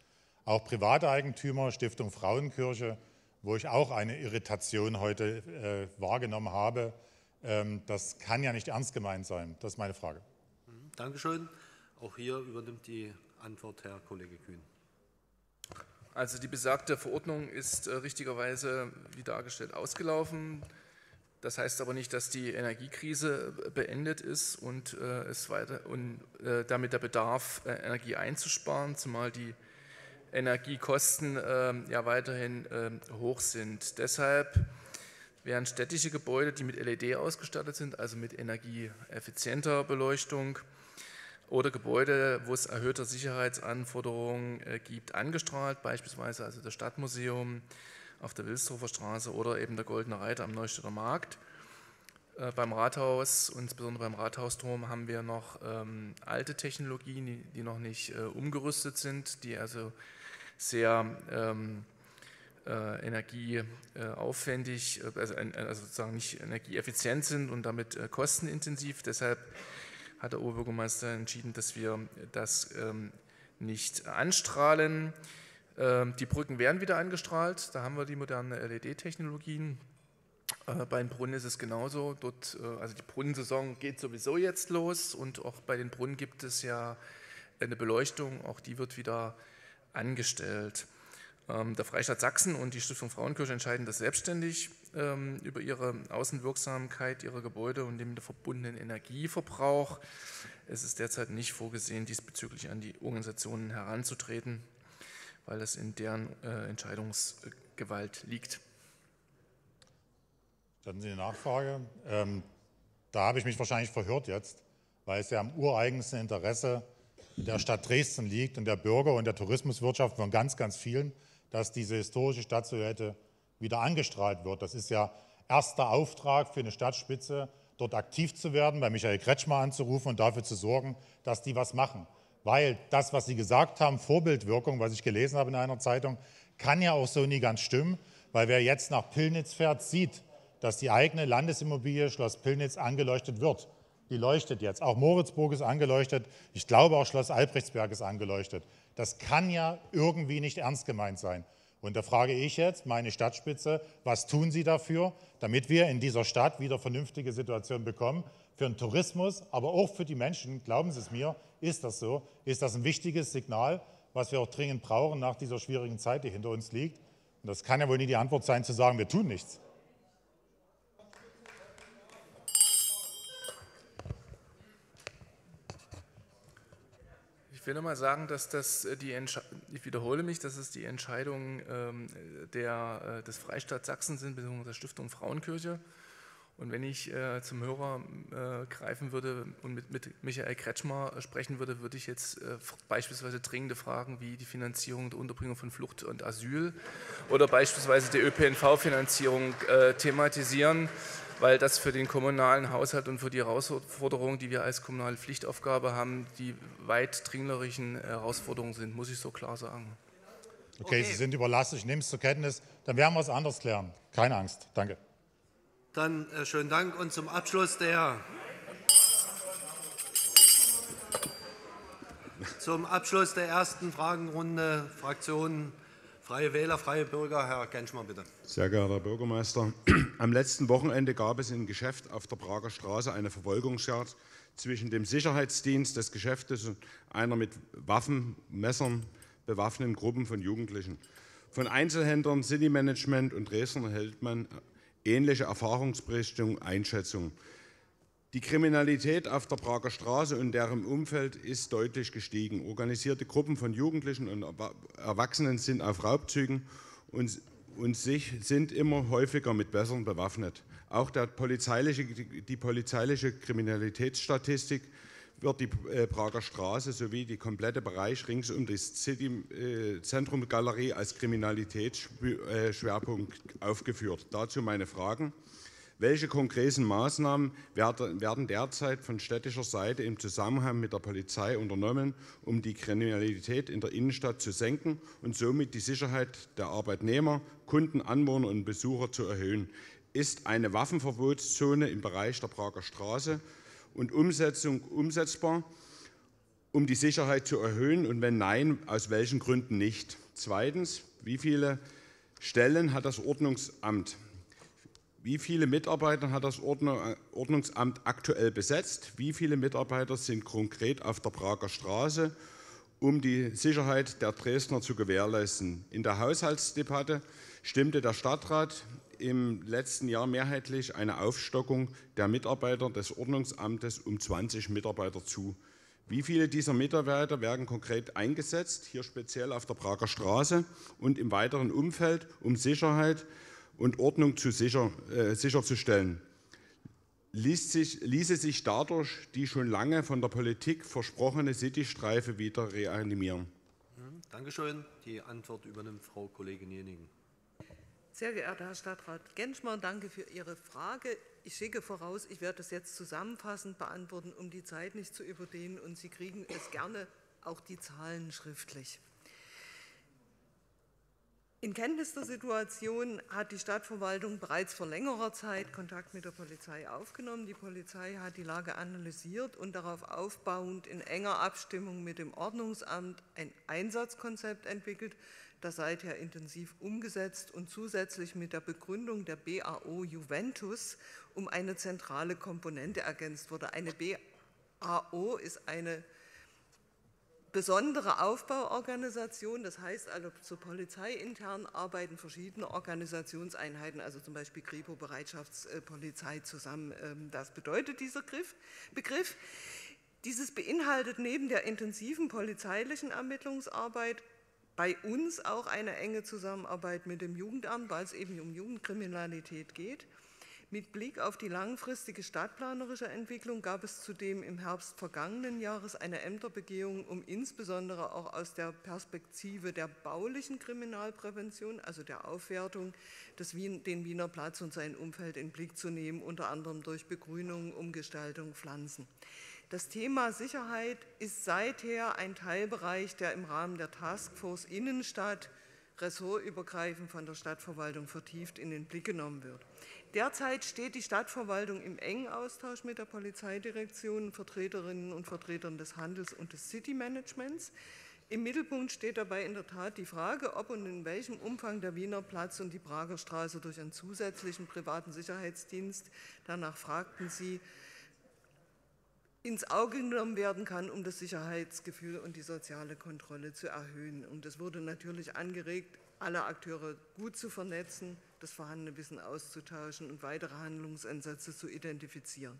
auch private Eigentümer, Stiftung Frauenkirche, wo ich auch eine Irritation heute äh, wahrgenommen habe. Ähm, das kann ja nicht ernst gemeint sein. Das ist meine Frage. Dankeschön. Auch hier übernimmt die Antwort Herr Kollege Kühn. Also die besagte Verordnung ist äh, richtigerweise, wie dargestellt, ausgelaufen. Das heißt aber nicht, dass die Energiekrise beendet ist und, äh, es weiter, und äh, damit der Bedarf, äh, Energie einzusparen, zumal die Energiekosten ähm, ja weiterhin ähm, hoch sind. Deshalb werden städtische Gebäude, die mit LED ausgestattet sind, also mit energieeffizienter Beleuchtung, oder Gebäude, wo es erhöhte Sicherheitsanforderungen äh, gibt, angestrahlt, beispielsweise also das Stadtmuseum, auf der Wilsdorfer Straße oder eben der Goldene Reiter am Neustädter Markt. Äh, beim Rathaus insbesondere beim Rathausturm haben wir noch ähm, alte Technologien, die, noch nicht äh, umgerüstet sind, die also sehr ähm, äh, energieaufwendig, äh, also, also, sozusagen nicht energieeffizient sind und damit äh, kostenintensiv. Deshalb hat der Oberbürgermeister entschieden, dass wir das ähm, nicht anstrahlen. Ähm, die Brücken werden wieder angestrahlt, da haben wir die modernen LED-Technologien. Äh, bei den Brunnen ist es genauso. Dort, äh, also die Brunnensaison geht sowieso jetzt los und auch bei den Brunnen gibt es ja eine Beleuchtung, auch die wird wieder angestellt. Ähm, der Freistaat Sachsen und die Stiftung Frauenkirche entscheiden das selbstständig ähm, über ihre Außenwirksamkeit ihrer Gebäude und dem verbundenen Energieverbrauch. Es ist derzeit nicht vorgesehen, diesbezüglich an die Organisationen heranzutreten weil es in deren äh, Entscheidungsgewalt liegt. Dann Sie eine Nachfrage. Ähm, da habe ich mich wahrscheinlich verhört jetzt, weil es ja am ureigensten Interesse der Stadt Dresden liegt und der Bürger und der Tourismuswirtschaft von ganz, ganz vielen, dass diese historische Stadtsilhouette wieder angestrahlt wird. Das ist ja erster Auftrag für eine Stadtspitze, dort aktiv zu werden, bei Michael Kretschmer anzurufen und dafür zu sorgen, dass die was machen weil das, was Sie gesagt haben, Vorbildwirkung, was ich gelesen habe in einer Zeitung, kann ja auch so nie ganz stimmen, weil wer jetzt nach Pillnitz fährt, sieht, dass die eigene Landesimmobilie Schloss Pillnitz angeleuchtet wird. Die leuchtet jetzt. Auch Moritzburg ist angeleuchtet. Ich glaube, auch Schloss Albrechtsberg ist angeleuchtet. Das kann ja irgendwie nicht ernst gemeint sein. Und da frage ich jetzt meine Stadtspitze, was tun Sie dafür, damit wir in dieser Stadt wieder vernünftige Situationen bekommen, für den Tourismus, aber auch für die Menschen, glauben Sie es mir, ist das so, ist das ein wichtiges Signal, was wir auch dringend brauchen nach dieser schwierigen Zeit, die hinter uns liegt. Und das kann ja wohl nie die Antwort sein, zu sagen, wir tun nichts. Ich will nur mal sagen, dass das äh, die ich wiederhole mich, dass es die Entscheidungen ähm, der, äh, des Freistaats Sachsen sind, beziehungsweise der Stiftung Frauenkirche. Und wenn ich äh, zum Hörer äh, greifen würde und mit, mit, Michael Kretschmer sprechen würde, würde ich jetzt äh, beispielsweise dringende Fragen wie die Finanzierung der Unterbringung von Flucht und Asyl oder beispielsweise die ÖPNV-Finanzierung äh, thematisieren, weil das für den kommunalen Haushalt und für die Herausforderungen, die wir als kommunale Pflichtaufgabe haben, die weit dringlerischen Herausforderungen sind, muss ich so klar sagen. Okay, okay. Sie sind überlastet, ich nehme es zur Kenntnis. Dann werden wir es anders klären. Keine Angst. Danke. Dann äh, schönen Dank und zum Abschluss der zum Abschluss der ersten Fragenrunde Fraktionen Freie Wähler, Freie Bürger, Herr Genschmann, bitte. Sehr geehrter Herr Bürgermeister, am letzten Wochenende gab es im Geschäft auf der Prager Straße eine Verfolgungsjagd zwischen dem Sicherheitsdienst des Geschäftes und einer mit Waffen, Messern bewaffneten Gruppen von Jugendlichen. Von Einzelhändlern, Citymanagement und Dresdner erhält man ähnliche Erfahrungsberichte und Einschätzungen. Die Kriminalität auf der Prager Straße und deren Umfeld ist deutlich gestiegen. Organisierte Gruppen von Jugendlichen und Erwachsenen sind auf Raubzügen und, und sich sind immer häufiger mit Bessern bewaffnet. Auch polizeiliche, die polizeiliche Kriminalitätsstatistik wird die äh, Prager Straße sowie die komplette Bereich rings um die City-Zentrum-Galerie äh, als Kriminalitätsschwerpunkt aufgeführt. Dazu meine Fragen. Welche konkreten Maßnahmen werden derzeit von städtischer Seite im Zusammenhang mit der Polizei unternommen, um die Kriminalität in der Innenstadt zu senken und somit die Sicherheit der Arbeitnehmer, Kunden, Anwohner und Besucher zu erhöhen? Ist eine Waffenverbotszone im Bereich der Prager Straße und Umsetzung umsetzbar, um die Sicherheit zu erhöhen? Und wenn nein, aus welchen Gründen nicht? Zweitens, wie viele Stellen hat das Ordnungsamt? Wie viele Mitarbeiter hat das Ordnungsamt aktuell besetzt? Wie viele Mitarbeiter sind konkret auf der Prager Straße, um die Sicherheit der Dresdner zu gewährleisten? In der Haushaltsdebatte stimmte der Stadtrat im letzten Jahr mehrheitlich eine Aufstockung der Mitarbeiter des Ordnungsamtes um 20 Mitarbeiter zu. Wie viele dieser Mitarbeiter werden konkret eingesetzt, hier speziell auf der Prager Straße und im weiteren Umfeld, um Sicherheit und Ordnung zu sicher, äh, sicherzustellen. Ließ sich, ließe sich dadurch die schon lange von der Politik versprochene Citystreife wieder reanimieren? Dankeschön. Die Antwort übernimmt Frau Kollegin Jenigen. Sehr geehrter Herr Stadtrat Genschmann, danke für Ihre Frage. Ich schicke voraus, ich werde das jetzt zusammenfassend beantworten, um die Zeit nicht zu überdehnen, und Sie kriegen es gerne auch die Zahlen schriftlich. In Kenntnis der Situation hat die Stadtverwaltung bereits vor längerer Zeit Kontakt mit der Polizei aufgenommen. Die Polizei hat die Lage analysiert und darauf aufbauend in enger Abstimmung mit dem Ordnungsamt ein Einsatzkonzept entwickelt, das seither intensiv umgesetzt und zusätzlich mit der Begründung der BAO Juventus um eine zentrale Komponente ergänzt wurde. Eine BAO ist eine besondere Aufbauorganisation, das heißt also zur Polizei intern arbeiten verschiedene Organisationseinheiten, also zum Beispiel Kripo, Bereitschaftspolizei zusammen. Ähm, das bedeutet dieser Begriff. Dieses beinhaltet neben der intensiven polizeilichen Ermittlungsarbeit bei uns auch eine enge Zusammenarbeit mit dem Jugendamt, weil es eben um Jugendkriminalität geht. Mit Blick auf die langfristige stadtplanerische Entwicklung gab es zudem im Herbst vergangenen Jahres eine Ämterbegehung, um insbesondere auch aus der Perspektive der baulichen Kriminalprävention, also der Aufwertung, des Wien, den Wiener Platz und sein Umfeld in Blick zu nehmen, unter anderem durch Begrünung, Umgestaltung, Pflanzen. Das Thema Sicherheit ist seither ein Teilbereich, der im Rahmen der Taskforce Innenstadt ressortübergreifend von der Stadtverwaltung vertieft in den Blick genommen wird. Derzeit steht die Stadtverwaltung im engen Austausch mit der Polizeidirektion, Vertreterinnen und Vertretern des Handels und des City-Managements. Im Mittelpunkt steht dabei in der Tat die Frage, ob und in welchem Umfang der Wiener Platz und die Prager Straße durch einen zusätzlichen privaten Sicherheitsdienst, danach fragten Sie, ins Auge genommen werden kann, um das Sicherheitsgefühl und die soziale Kontrolle zu erhöhen. Und es wurde natürlich angeregt, alle Akteure gut zu vernetzen, das vorhandene Wissen auszutauschen und weitere Handlungsansätze zu identifizieren.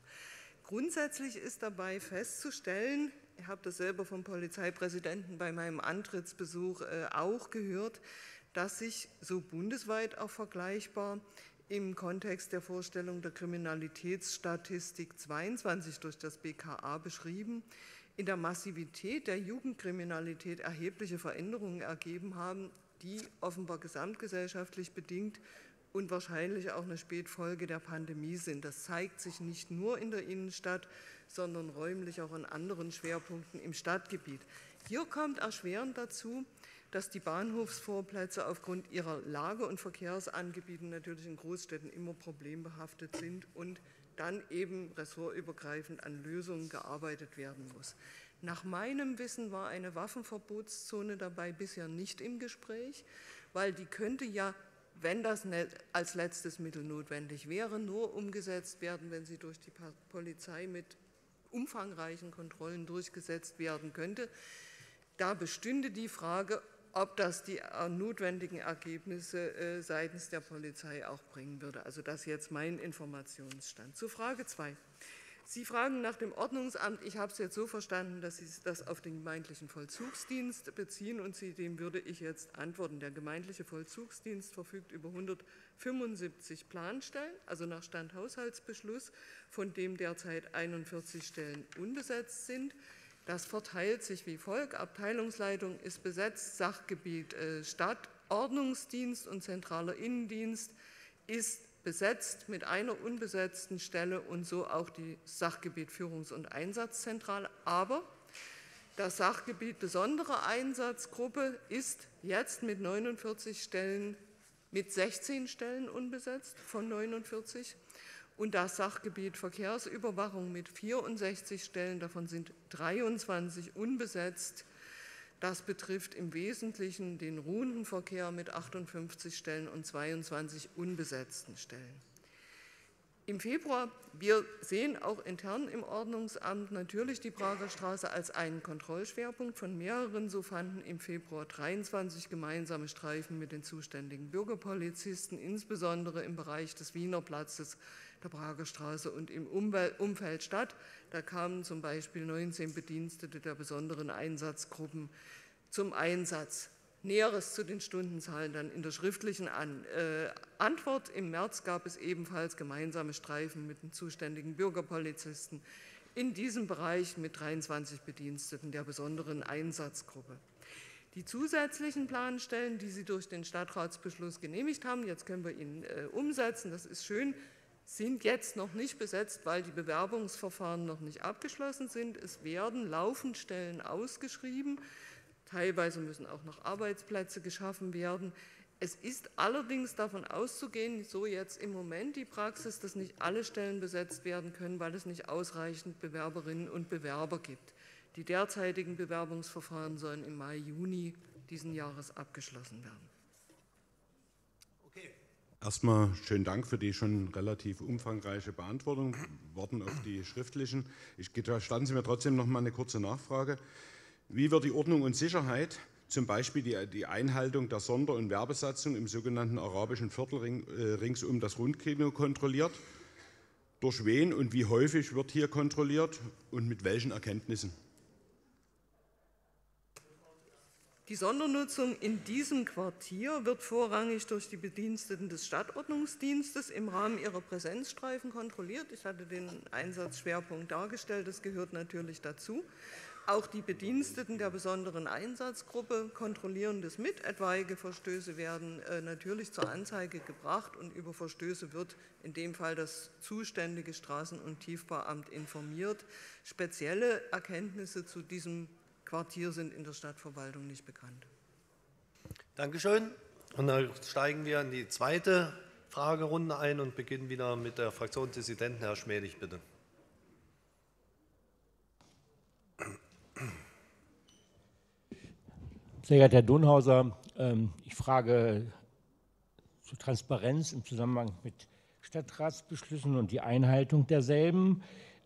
Grundsätzlich ist dabei festzustellen, ich habe das selber vom Polizeipräsidenten bei meinem Antrittsbesuch äh, auch gehört, dass sich so bundesweit auch vergleichbar im Kontext der Vorstellung der Kriminalitätsstatistik 22 durch das BKA beschrieben, in der Massivität der Jugendkriminalität erhebliche Veränderungen ergeben haben, die offenbar gesamtgesellschaftlich bedingt und wahrscheinlich auch eine Spätfolge der Pandemie sind. Das zeigt sich nicht nur in der Innenstadt, sondern räumlich auch an anderen Schwerpunkten im Stadtgebiet. Hier kommt erschwerend dazu, dass die Bahnhofsvorplätze aufgrund ihrer Lage und Verkehrsangebieten natürlich in Großstädten immer problembehaftet sind und dann eben ressortübergreifend an Lösungen gearbeitet werden muss. Nach meinem Wissen war eine Waffenverbotszone dabei bisher nicht im Gespräch, weil die könnte ja, wenn das als letztes Mittel notwendig wäre, nur umgesetzt werden, wenn sie durch die Polizei mit umfangreichen Kontrollen durchgesetzt werden könnte. Da bestünde die Frage, ob das die äh, notwendigen Ergebnisse äh, seitens der Polizei auch bringen würde. Also das ist jetzt mein Informationsstand. Zu Frage 2. Sie fragen nach dem Ordnungsamt. Ich habe es jetzt so verstanden, dass Sie das auf den gemeindlichen Vollzugsdienst beziehen und Sie, dem würde ich jetzt antworten. Der gemeindliche Vollzugsdienst verfügt über 175 Planstellen, also nach Stand Haushaltsbeschluss, von dem derzeit 41 Stellen unbesetzt sind. Das verteilt sich wie folgt. Abteilungsleitung ist besetzt, Sachgebiet äh, Stadt, Ordnungsdienst und zentraler Innendienst ist besetzt mit einer unbesetzten Stelle und so auch die Sachgebiet Führungs- und Einsatzzentrale. Aber das Sachgebiet besondere Einsatzgruppe ist jetzt mit 49 Stellen, mit 16 Stellen unbesetzt von 49 und das Sachgebiet Verkehrsüberwachung mit 64 Stellen, davon sind 23 unbesetzt. Das betrifft im Wesentlichen den ruhenden Verkehr mit 58 Stellen und 22 unbesetzten Stellen. Im Februar, wir sehen auch intern im Ordnungsamt natürlich die Prager Straße als einen Kontrollschwerpunkt von mehreren. So fanden im Februar 23 gemeinsame Streifen mit den zuständigen Bürgerpolizisten, insbesondere im Bereich des Wiener Platzes der Prager Straße und im Umfeld statt. Da kamen zum Beispiel 19 Bedienstete der besonderen Einsatzgruppen zum Einsatz. Näheres zu den Stundenzahlen dann in der schriftlichen An äh, Antwort. Im März gab es ebenfalls gemeinsame Streifen mit den zuständigen Bürgerpolizisten in diesem Bereich mit 23 Bediensteten der besonderen Einsatzgruppe. Die zusätzlichen Planstellen, die Sie durch den Stadtratsbeschluss genehmigt haben, jetzt können wir ihn äh, umsetzen, das ist schön, sind jetzt noch nicht besetzt, weil die Bewerbungsverfahren noch nicht abgeschlossen sind. Es werden laufend Stellen ausgeschrieben. Teilweise müssen auch noch Arbeitsplätze geschaffen werden. Es ist allerdings davon auszugehen, so jetzt im Moment die Praxis, dass nicht alle Stellen besetzt werden können, weil es nicht ausreichend Bewerberinnen und Bewerber gibt. Die derzeitigen Bewerbungsverfahren sollen im Mai, Juni diesen Jahres abgeschlossen werden. Erstmal schönen Dank für die schon relativ umfangreiche Beantwortung. Warten auf die schriftlichen. Ich gestatten Sie mir trotzdem noch mal eine kurze Nachfrage. Wie wird die Ordnung und Sicherheit, zum Beispiel die, die Einhaltung der Sonder- und Werbesatzung im sogenannten arabischen Viertel ring, äh, rings um das Rundkino kontrolliert? Durch wen und wie häufig wird hier kontrolliert und mit welchen Erkenntnissen? Die Sondernutzung in diesem Quartier wird vorrangig durch die Bediensteten des Stadtordnungsdienstes im Rahmen ihrer Präsenzstreifen kontrolliert. Ich hatte den Einsatzschwerpunkt dargestellt, das gehört natürlich dazu. Auch die Bediensteten der besonderen Einsatzgruppe kontrollieren das mit. Etwaige Verstöße werden äh, natürlich zur Anzeige gebracht und über Verstöße wird in dem Fall das zuständige Straßen- und Tiefbauamt informiert. Spezielle Erkenntnisse zu diesem Quartier sind in der Stadtverwaltung nicht bekannt. Dankeschön. Und dann steigen wir in die zweite Fragerunde ein und beginnen wieder mit der Fraktionspräsidentin, Herr Schmedig, bitte. Sehr geehrter Herr Donhauser, ähm, ich frage zur Transparenz im Zusammenhang mit Stadtratsbeschlüssen und die Einhaltung derselben.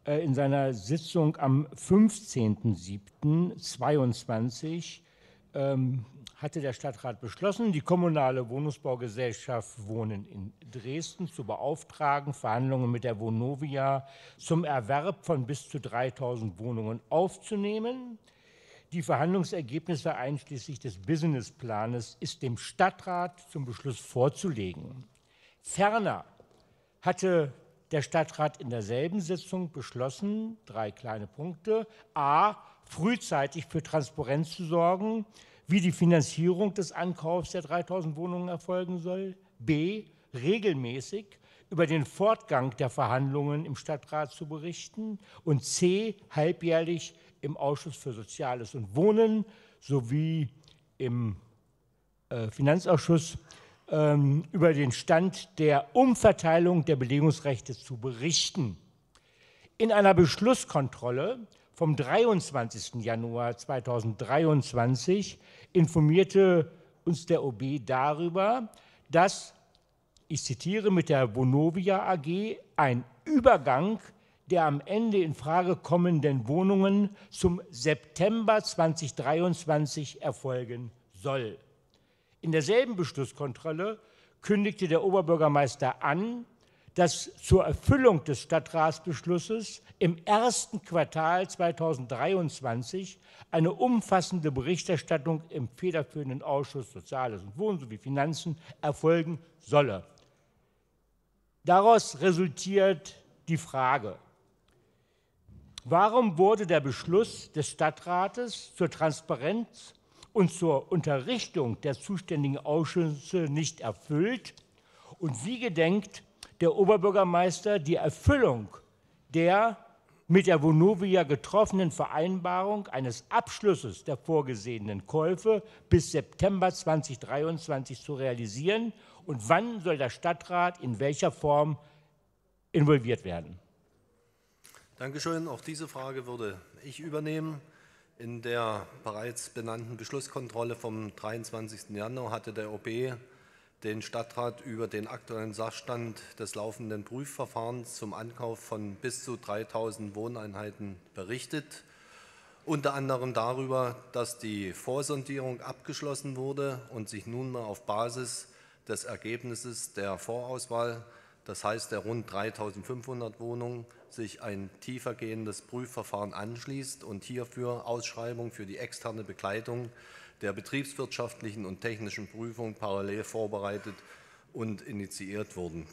Äh, in seiner Sitzung am 15.07.22 ähm, hatte der Stadtrat beschlossen, die kommunale Wohnungsbaugesellschaft Wohnen in Dresden zu beauftragen, Verhandlungen mit der Vonovia zum Erwerb von bis zu 3000 Wohnungen aufzunehmen. Die Verhandlungsergebnisse einschließlich des Businessplanes ist dem Stadtrat zum Beschluss vorzulegen. Ferner hatte der Stadtrat in derselben Sitzung beschlossen, drei kleine Punkte, a, frühzeitig für Transparenz zu sorgen, wie die Finanzierung des Ankaufs der 3000 Wohnungen erfolgen soll, b, regelmäßig über den Fortgang der Verhandlungen im Stadtrat zu berichten und c. halbjährlich im Ausschuss für Soziales und Wohnen sowie im äh, Finanzausschuss ähm, über den Stand der Umverteilung der Belegungsrechte zu berichten. In einer Beschlusskontrolle vom 23. Januar 2023 informierte uns der OB darüber, dass, ich zitiere, mit der Vonovia AG ein Übergang der am Ende in Frage kommenden Wohnungen zum September 2023 erfolgen soll. In derselben Beschlusskontrolle kündigte der Oberbürgermeister an, dass zur Erfüllung des Stadtratsbeschlusses im ersten Quartal 2023 eine umfassende Berichterstattung im federführenden Ausschuss Soziales und Wohnen sowie Finanzen erfolgen solle. Daraus resultiert die Frage, warum wurde der Beschluss des Stadtrates zur Transparenz und zur Unterrichtung der zuständigen Ausschüsse nicht erfüllt und wie gedenkt der Oberbürgermeister die Erfüllung der mit der Vonovia getroffenen Vereinbarung eines Abschlusses der vorgesehenen Käufe bis September 2023 zu realisieren und wann soll der Stadtrat in welcher Form involviert werden? Dankeschön. Auch diese Frage würde ich übernehmen. In der bereits benannten Beschlusskontrolle vom 23. Januar hatte der OB den Stadtrat über den aktuellen Sachstand des laufenden Prüfverfahrens zum Ankauf von bis zu 3000 Wohneinheiten berichtet. Unter anderem darüber, dass die Vorsondierung abgeschlossen wurde und sich nunmehr auf Basis des Ergebnisses der Vorauswahl, das heißt der rund 3500 Wohnungen, sich ein tiefergehendes Prüfverfahren anschließt und hierfür Ausschreibung für die externe Begleitung der betriebswirtschaftlichen und technischen Prüfung parallel vorbereitet und initiiert wurden.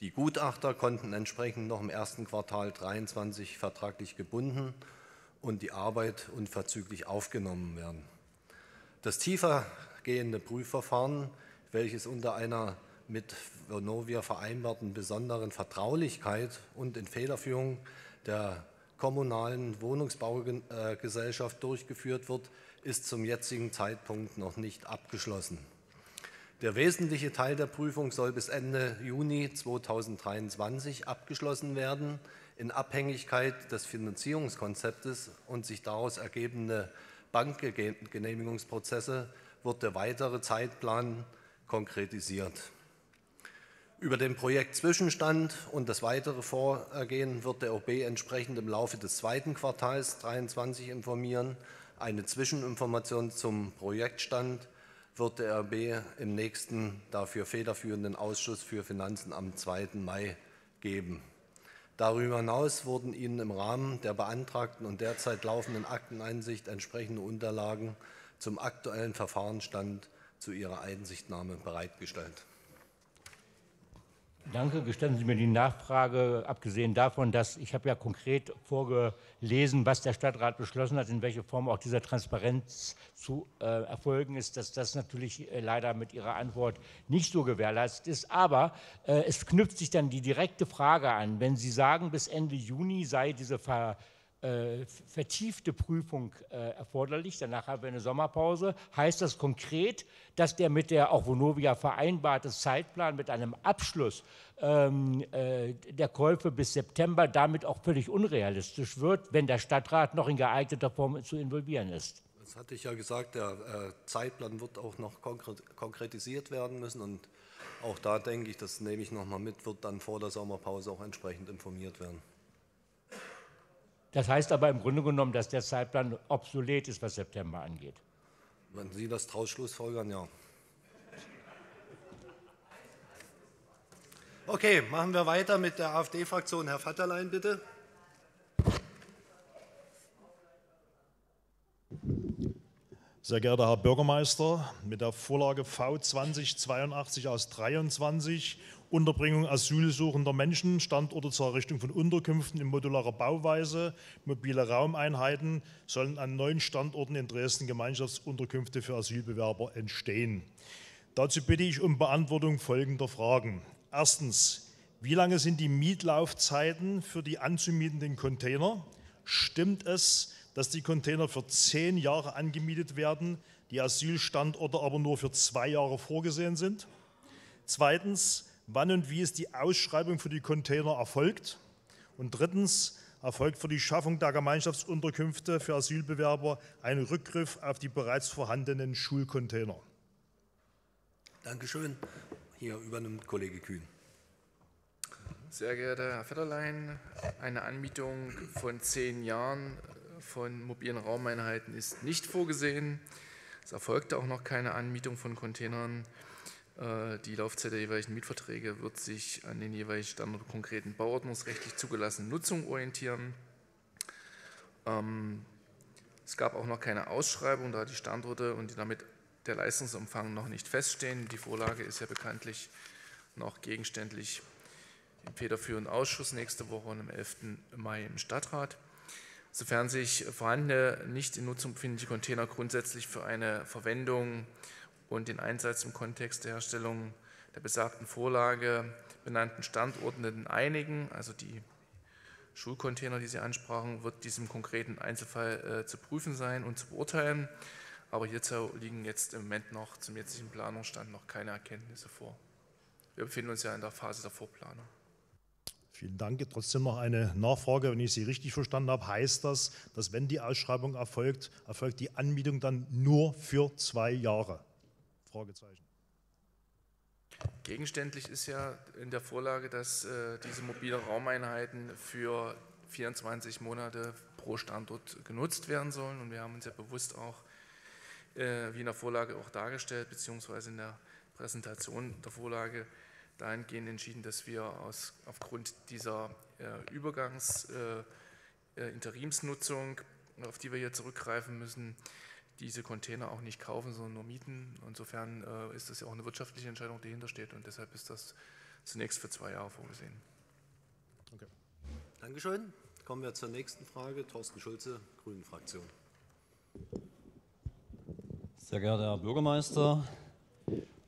Die Gutachter konnten entsprechend noch im ersten Quartal 23 vertraglich gebunden und die Arbeit unverzüglich aufgenommen werden. Das tiefergehende Prüfverfahren, welches unter einer mit Vonovia vereinbarten besonderen Vertraulichkeit und in Federführung der kommunalen Wohnungsbaugesellschaft durchgeführt wird, ist zum jetzigen Zeitpunkt noch nicht abgeschlossen. Der wesentliche Teil der Prüfung soll bis Ende Juni 2023 abgeschlossen werden. In Abhängigkeit des Finanzierungskonzeptes und sich daraus ergebende Bankgenehmigungsprozesse wird der weitere Zeitplan konkretisiert. Über den Projektzwischenstand und das weitere Vorgehen wird der OB entsprechend im Laufe des zweiten Quartals 2023 informieren. Eine Zwischeninformation zum Projektstand wird der RB im nächsten dafür federführenden Ausschuss für Finanzen am 2. Mai geben. Darüber hinaus wurden Ihnen im Rahmen der beantragten und derzeit laufenden Akteneinsicht entsprechende Unterlagen zum aktuellen Verfahrensstand zu Ihrer Einsichtnahme bereitgestellt. Danke. Gestatten Sie mir die Nachfrage, abgesehen davon, dass ich habe ja konkret vorgelesen, was der Stadtrat beschlossen hat, in welcher Form auch dieser Transparenz zu äh, erfolgen ist, dass das natürlich äh, leider mit Ihrer Antwort nicht so gewährleistet ist. Aber äh, es knüpft sich dann die direkte Frage an, wenn Sie sagen, bis Ende Juni sei diese Ver äh, vertiefte Prüfung äh, erforderlich. Danach haben wir eine Sommerpause. Heißt das konkret, dass der mit der auch Vonovia vereinbarte Zeitplan mit einem Abschluss ähm, äh, der Käufe bis September damit auch völlig unrealistisch wird, wenn der Stadtrat noch in geeigneter Form zu involvieren ist? Das hatte ich ja gesagt, der äh, Zeitplan wird auch noch konkretisiert werden müssen und auch da denke ich, das nehme ich nochmal mit, wird dann vor der Sommerpause auch entsprechend informiert werden. Das heißt aber im Grunde genommen, dass der Zeitplan obsolet ist, was September angeht. Wenn Sie das draus schlussfolgern, ja. Okay, machen wir weiter mit der AfD-Fraktion. Herr Vatterlein, bitte. Sehr geehrter Herr Bürgermeister, mit der Vorlage V 2082 aus 23 Unterbringung asylsuchender Menschen, Standorte zur Errichtung von Unterkünften in modularer Bauweise, mobile Raumeinheiten sollen an neun Standorten in Dresden Gemeinschaftsunterkünfte für Asylbewerber entstehen. Dazu bitte ich um Beantwortung folgender Fragen. Erstens, wie lange sind die Mietlaufzeiten für die anzumietenden Container? Stimmt es, dass die Container für zehn Jahre angemietet werden, die Asylstandorte aber nur für zwei Jahre vorgesehen sind? Zweitens, wann und wie ist die Ausschreibung für die Container erfolgt? Und drittens, erfolgt für die Schaffung der Gemeinschaftsunterkünfte für Asylbewerber ein Rückgriff auf die bereits vorhandenen Schulcontainer? Dankeschön. Hier übernimmt Kollege Kühn. Sehr geehrter Herr Federlein, eine Anmietung von zehn Jahren von mobilen Raumeinheiten ist nicht vorgesehen. Es erfolgte auch noch keine Anmietung von Containern. Äh, die Laufzeit der jeweiligen Mietverträge wird sich an den jeweiligen Standort konkreten bauordnungsrechtlich zugelassenen Nutzung orientieren. Ähm, es gab auch noch keine Ausschreibung, da die Standorte und damit der Leistungsumfang noch nicht feststehen. Die Vorlage ist ja bekanntlich noch gegenständlich im federführenden Ausschuss nächste Woche und am 11. Mai im Stadtrat. Sofern sich vorhandene nicht in Nutzung befindliche Container grundsätzlich für eine Verwendung und den Einsatz im Kontext der Herstellung der besagten Vorlage benannten Standorten einigen, also die Schulcontainer, die Sie ansprachen, wird diesem konkreten Einzelfall äh, zu prüfen sein und zu beurteilen. Aber hierzu liegen jetzt im Moment noch zum jetzigen Planungsstand noch keine Erkenntnisse vor. Wir befinden uns ja in der Phase der Vorplanung. Vielen Dank. Trotzdem noch eine Nachfrage, wenn ich Sie richtig verstanden habe. Heißt das, dass wenn die Ausschreibung erfolgt, erfolgt die Anmietung dann nur für zwei Jahre? Fragezeichen. Gegenständlich ist ja in der Vorlage, dass äh, diese mobilen Raumeinheiten für 24 Monate pro Standort genutzt werden sollen. Und wir haben uns ja bewusst auch äh, wie in der Vorlage auch dargestellt, beziehungsweise in der Präsentation der Vorlage dahingehend entschieden, dass wir aus, aufgrund dieser äh, Übergangs-Interimsnutzung, äh, auf die wir hier zurückgreifen müssen, diese Container auch nicht kaufen, sondern nur mieten. Insofern äh, ist das ja auch eine wirtschaftliche Entscheidung, die dahinter steht und deshalb ist das zunächst für zwei Jahre vorgesehen. Okay. Dankeschön. Kommen wir zur nächsten Frage. Thorsten Schulze, Grünen-Fraktion. Sehr geehrter Herr Bürgermeister,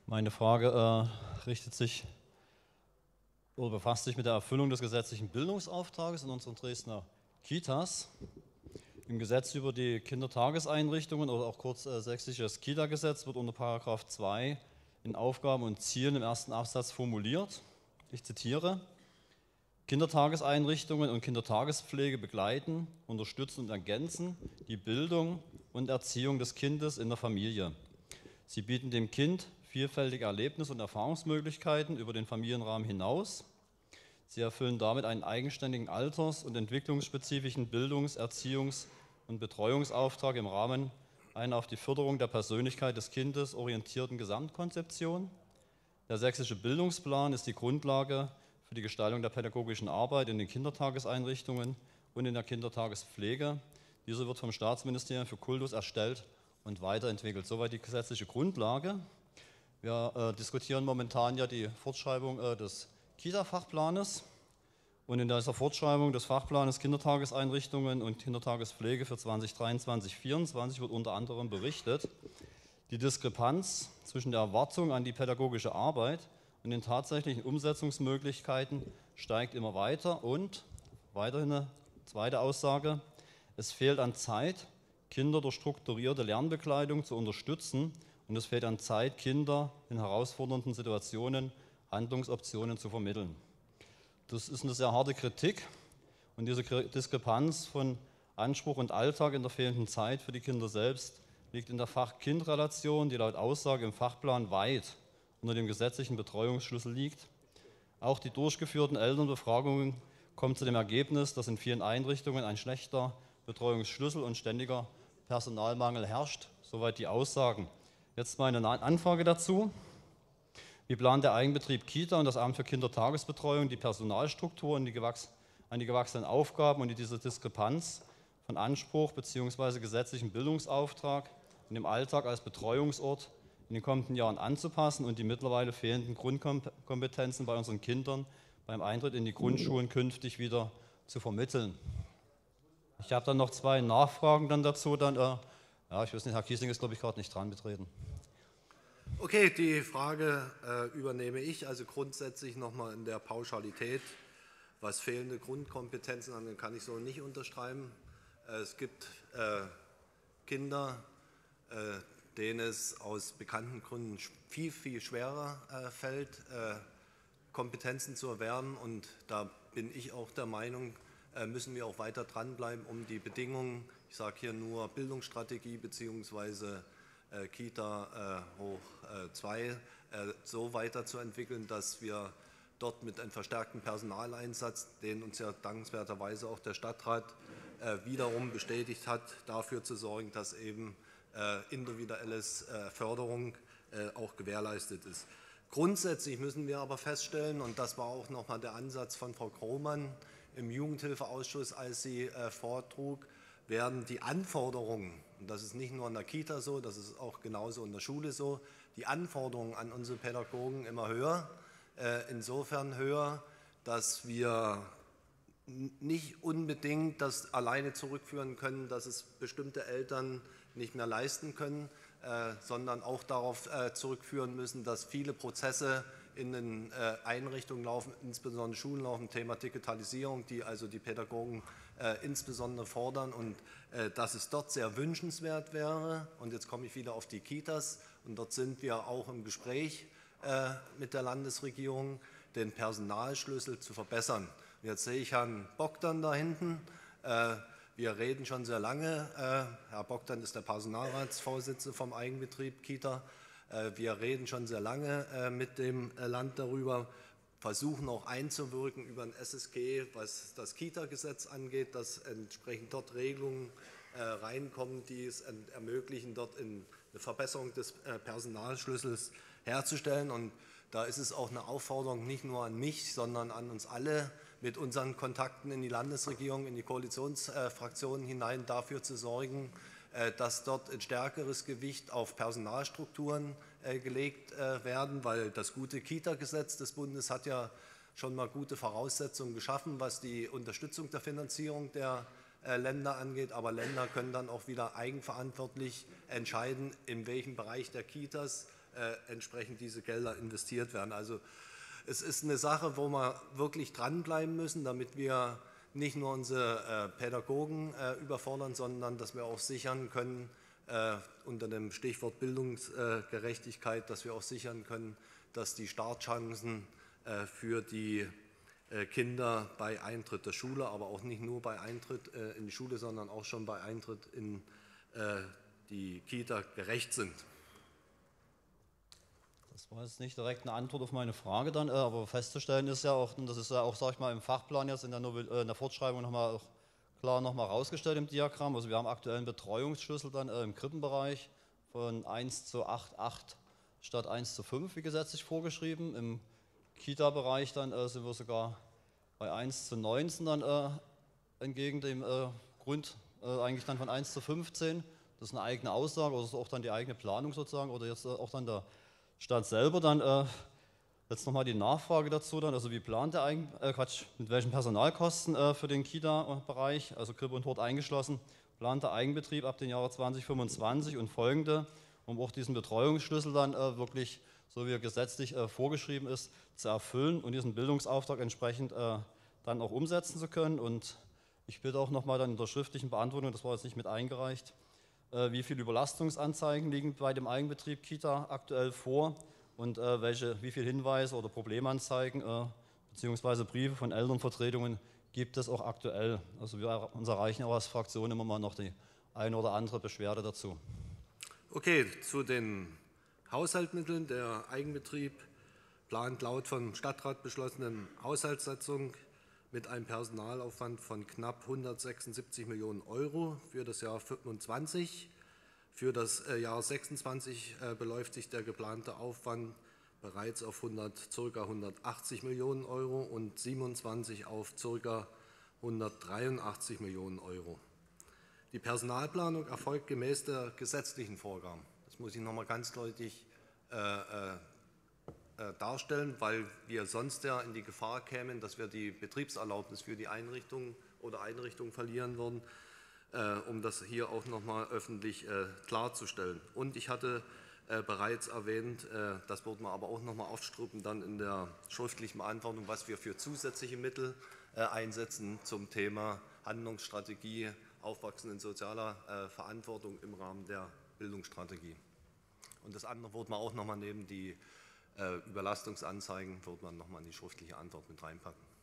meine Frage äh, richtet sich oder befasst sich mit der Erfüllung des gesetzlichen Bildungsauftrages in unseren Dresdner Kitas. Im Gesetz über die Kindertageseinrichtungen oder auch kurz äh, sächsisches Kita-Gesetz wird unter Paragraph 2 in Aufgaben und Zielen im ersten Absatz formuliert. Ich zitiere: Kindertageseinrichtungen und Kindertagespflege begleiten, unterstützen und ergänzen die Bildung und Erziehung des Kindes in der Familie. Sie bieten dem Kind vielfältige Erlebnis- und Erfahrungsmöglichkeiten über den Familienrahmen hinaus. Sie erfüllen damit einen eigenständigen alters- und entwicklungsspezifischen Bildungs-, Erziehungs- und Betreuungsauftrag im Rahmen einer auf die Förderung der Persönlichkeit des Kindes orientierten Gesamtkonzeption. Der sächsische Bildungsplan ist die Grundlage für die Gestaltung der pädagogischen Arbeit in den Kindertageseinrichtungen und in der Kindertagespflege diese wird vom Staatsministerium für Kultus erstellt und weiterentwickelt. Soweit die gesetzliche Grundlage. Wir äh, diskutieren momentan ja die Fortschreibung äh, des Kita-Fachplanes. Und in dieser Fortschreibung des Fachplanes Kindertageseinrichtungen und Kindertagespflege für 2023-2024 wird unter anderem berichtet, die Diskrepanz zwischen der Erwartung an die pädagogische Arbeit und den tatsächlichen Umsetzungsmöglichkeiten steigt immer weiter. Und weiterhin eine zweite Aussage, es fehlt an Zeit, Kinder durch strukturierte Lernbekleidung zu unterstützen und es fehlt an Zeit, Kinder in herausfordernden Situationen Handlungsoptionen zu vermitteln. Das ist eine sehr harte Kritik und diese Diskrepanz von Anspruch und Alltag in der fehlenden Zeit für die Kinder selbst liegt in der Fach-Kind-Relation, die laut Aussage im Fachplan weit unter dem gesetzlichen Betreuungsschlüssel liegt. Auch die durchgeführten Elternbefragungen kommen zu dem Ergebnis, dass in vielen Einrichtungen ein schlechter Betreuungsschlüssel und ständiger Personalmangel herrscht. Soweit die Aussagen. Jetzt meine Anfrage dazu. Wie plant der Eigenbetrieb Kita und das Amt für Kindertagesbetreuung die Personalstruktur und die an die gewachsenen Aufgaben und diese Diskrepanz von Anspruch bzw. gesetzlichem Bildungsauftrag und dem Alltag als Betreuungsort in den kommenden Jahren anzupassen und die mittlerweile fehlenden Grundkompetenzen bei unseren Kindern beim Eintritt in die Grundschulen künftig wieder zu vermitteln. Ich habe dann noch zwei Nachfragen dann dazu. Dann, äh, ja, ich weiß nicht, Herr Kiesling ist, glaube ich, gerade nicht dran betreten. Okay, die Frage äh, übernehme ich. Also grundsätzlich nochmal in der Pauschalität, was fehlende Grundkompetenzen angeht, kann ich so nicht unterschreiben. Äh, es gibt äh, Kinder, äh, denen es aus bekannten Gründen viel, viel schwerer äh, fällt, äh, Kompetenzen zu erwerben. Und da bin ich auch der Meinung, müssen wir auch weiter dranbleiben, um die Bedingungen, ich sage hier nur Bildungsstrategie bzw. Kita hoch 2, so weiterzuentwickeln, dass wir dort mit einem verstärkten Personaleinsatz, den uns ja dankenswerterweise auch der Stadtrat wiederum bestätigt hat, dafür zu sorgen, dass eben äh, individuelles äh, Förderung äh, auch gewährleistet ist. Grundsätzlich müssen wir aber feststellen, und das war auch nochmal der Ansatz von Frau Krohmann im Jugendhilfeausschuss, als sie vortrug, werden die Anforderungen, und das ist nicht nur in der Kita so, das ist auch genauso in der Schule so, die Anforderungen an unsere Pädagogen immer höher. Insofern höher, dass wir nicht unbedingt das alleine zurückführen können, dass es bestimmte Eltern nicht mehr leisten können, äh, sondern auch darauf äh, zurückführen müssen, dass viele Prozesse in den äh, Einrichtungen laufen, insbesondere Schulen laufen, Thema Digitalisierung, die also die Pädagogen insbesondere fordern und dass es dort sehr wünschenswert wäre. Und jetzt komme ich wieder auf die Kitas und dort sind wir auch im Gespräch mit der Landesregierung, den Personalschlüssel zu verbessern. Jetzt sehe ich Herrn Bogdan da hinten. Wir reden schon sehr lange, äh, Herr Bogdan ist der Personalratsvorsitzende vom Eigenbetrieb Kita, äh, wir reden schon sehr lange äh, mit dem Land darüber, versuchen auch einzuwirken über ein SSG, was das Kita-Gesetz angeht, dass entsprechend dort Regelungen reinkommen, die es ermöglichen, dort eine Verbesserung des Personalschlüssels herzustellen. Und da ist es auch eine Aufforderung nicht nur an mich, sondern an uns alle, mit unseren Kontakten in die Landesregierung, in die Koalitionsfraktionen hinein dafür zu sorgen, äh, dass dort ein stärkeres Gewicht auf Personalstrukturen äh, gelegt äh, werden, weil das gute Kita-Gesetz des Bundes hat ja schon mal gute Voraussetzungen geschaffen, was die Unterstützung der Finanzierung der Länder angeht. Aber Länder können dann auch wieder eigenverantwortlich entscheiden, in welchem Bereich der Kitas entsprechend diese Gelder investiert werden. Also es ist eine Sache, wo wir wirklich dranbleiben müssen, damit wir nicht nur unsere äh, Pädagogen äh, überfordern, sondern dass wir auch sichern können, äh, unter dem Stichwort Bildungsgerechtigkeit, dass wir auch sichern können, dass die Startchancen für die Kinder bei Eintritt der Schule, aber auch nicht nur bei Eintritt in die Schule, sondern auch schon bei Eintritt in die Kita gerecht sind. Das war jetzt nicht direkt eine Antwort auf meine Frage dann, äh, aber festzustellen ist ja auch, und das ist ja auch, sag ich mal, im Fachplan jetzt in der, Novell, äh, in der Fortschreibung nochmal klar nochmal rausgestellt im Diagramm. Also wir haben aktuell einen Betreuungsschlüssel dann äh, im Krippenbereich von 1 zu 8, 8 statt 1 zu 5, wie gesetzlich vorgeschrieben. Im Kita-Bereich dann äh, sind wir sogar bei 1 zu 19 dann äh, entgegen dem äh, Grund eigentlich dann von 1 zu 15. Das ist eine eigene Aussage oder das ist auch dann die eigene Planung sozusagen oder jetzt auch dann der Stadt selber dann, äh, jetzt nochmal die Nachfrage dazu dann, also wie plant der Eigen, äh, Quatsch, mit welchen Personalkosten äh, für den Kita-Bereich, also Krippe und Hort eingeschlossen, plant der Eigenbetrieb ab dem Jahre 2025 und folgende, um auch diesen Betreuungsschlüssel dann äh, wirklich, so wie er gesetzlich äh, vorgeschrieben ist, zu erfüllen und diesen Bildungsauftrag entsprechend äh, dann auch umsetzen zu können. Und ich bitte auch nochmal dann in der schriftlichen Beantwortung, das war jetzt nicht mit eingereicht, äh, wie viele Überlastungsanzeigen liegen bei dem Eigenbetrieb Kita aktuell vor und äh, welche, wie viele Hinweise oder Problemanzeigen äh, bzw. Briefe von Elternvertretungen gibt es auch aktuell. Also wir uns erreichen auch als Fraktion immer mal noch die eine oder andere Beschwerde dazu. Okay, zu den Haushaltsmitteln. Der Eigenbetrieb plant laut vom Stadtrat beschlossenen Haushaltssatzung mit einem Personalaufwand von knapp 176 Millionen Euro für das Jahr 25. Für das äh, Jahr 26 äh, beläuft sich der geplante Aufwand bereits auf 100, ca. 180 Millionen Euro und 27 auf ca. 183 Millionen Euro. Die Personalplanung erfolgt gemäß der gesetzlichen Vorgaben. Das muss ich noch mal ganz deutlich äh, äh, darstellen, weil wir sonst ja in die Gefahr kämen, dass wir die Betriebserlaubnis für die Einrichtung oder Einrichtung verlieren würden, äh, um das hier auch noch mal öffentlich äh, klarzustellen. Und ich hatte äh, bereits erwähnt. Äh, das wird man aber auch noch mal aufstruppen dann in der schriftlichen Beantwortung, was wir für zusätzliche Mittel äh, einsetzen zum Thema Handlungsstrategie, Aufwachsen in sozialer äh, Verantwortung im Rahmen der Bildungsstrategie. Und das andere wird man auch noch mal neben die äh, Überlastungsanzeigen, wird man noch mal in die schriftliche Antwort mit reinpacken.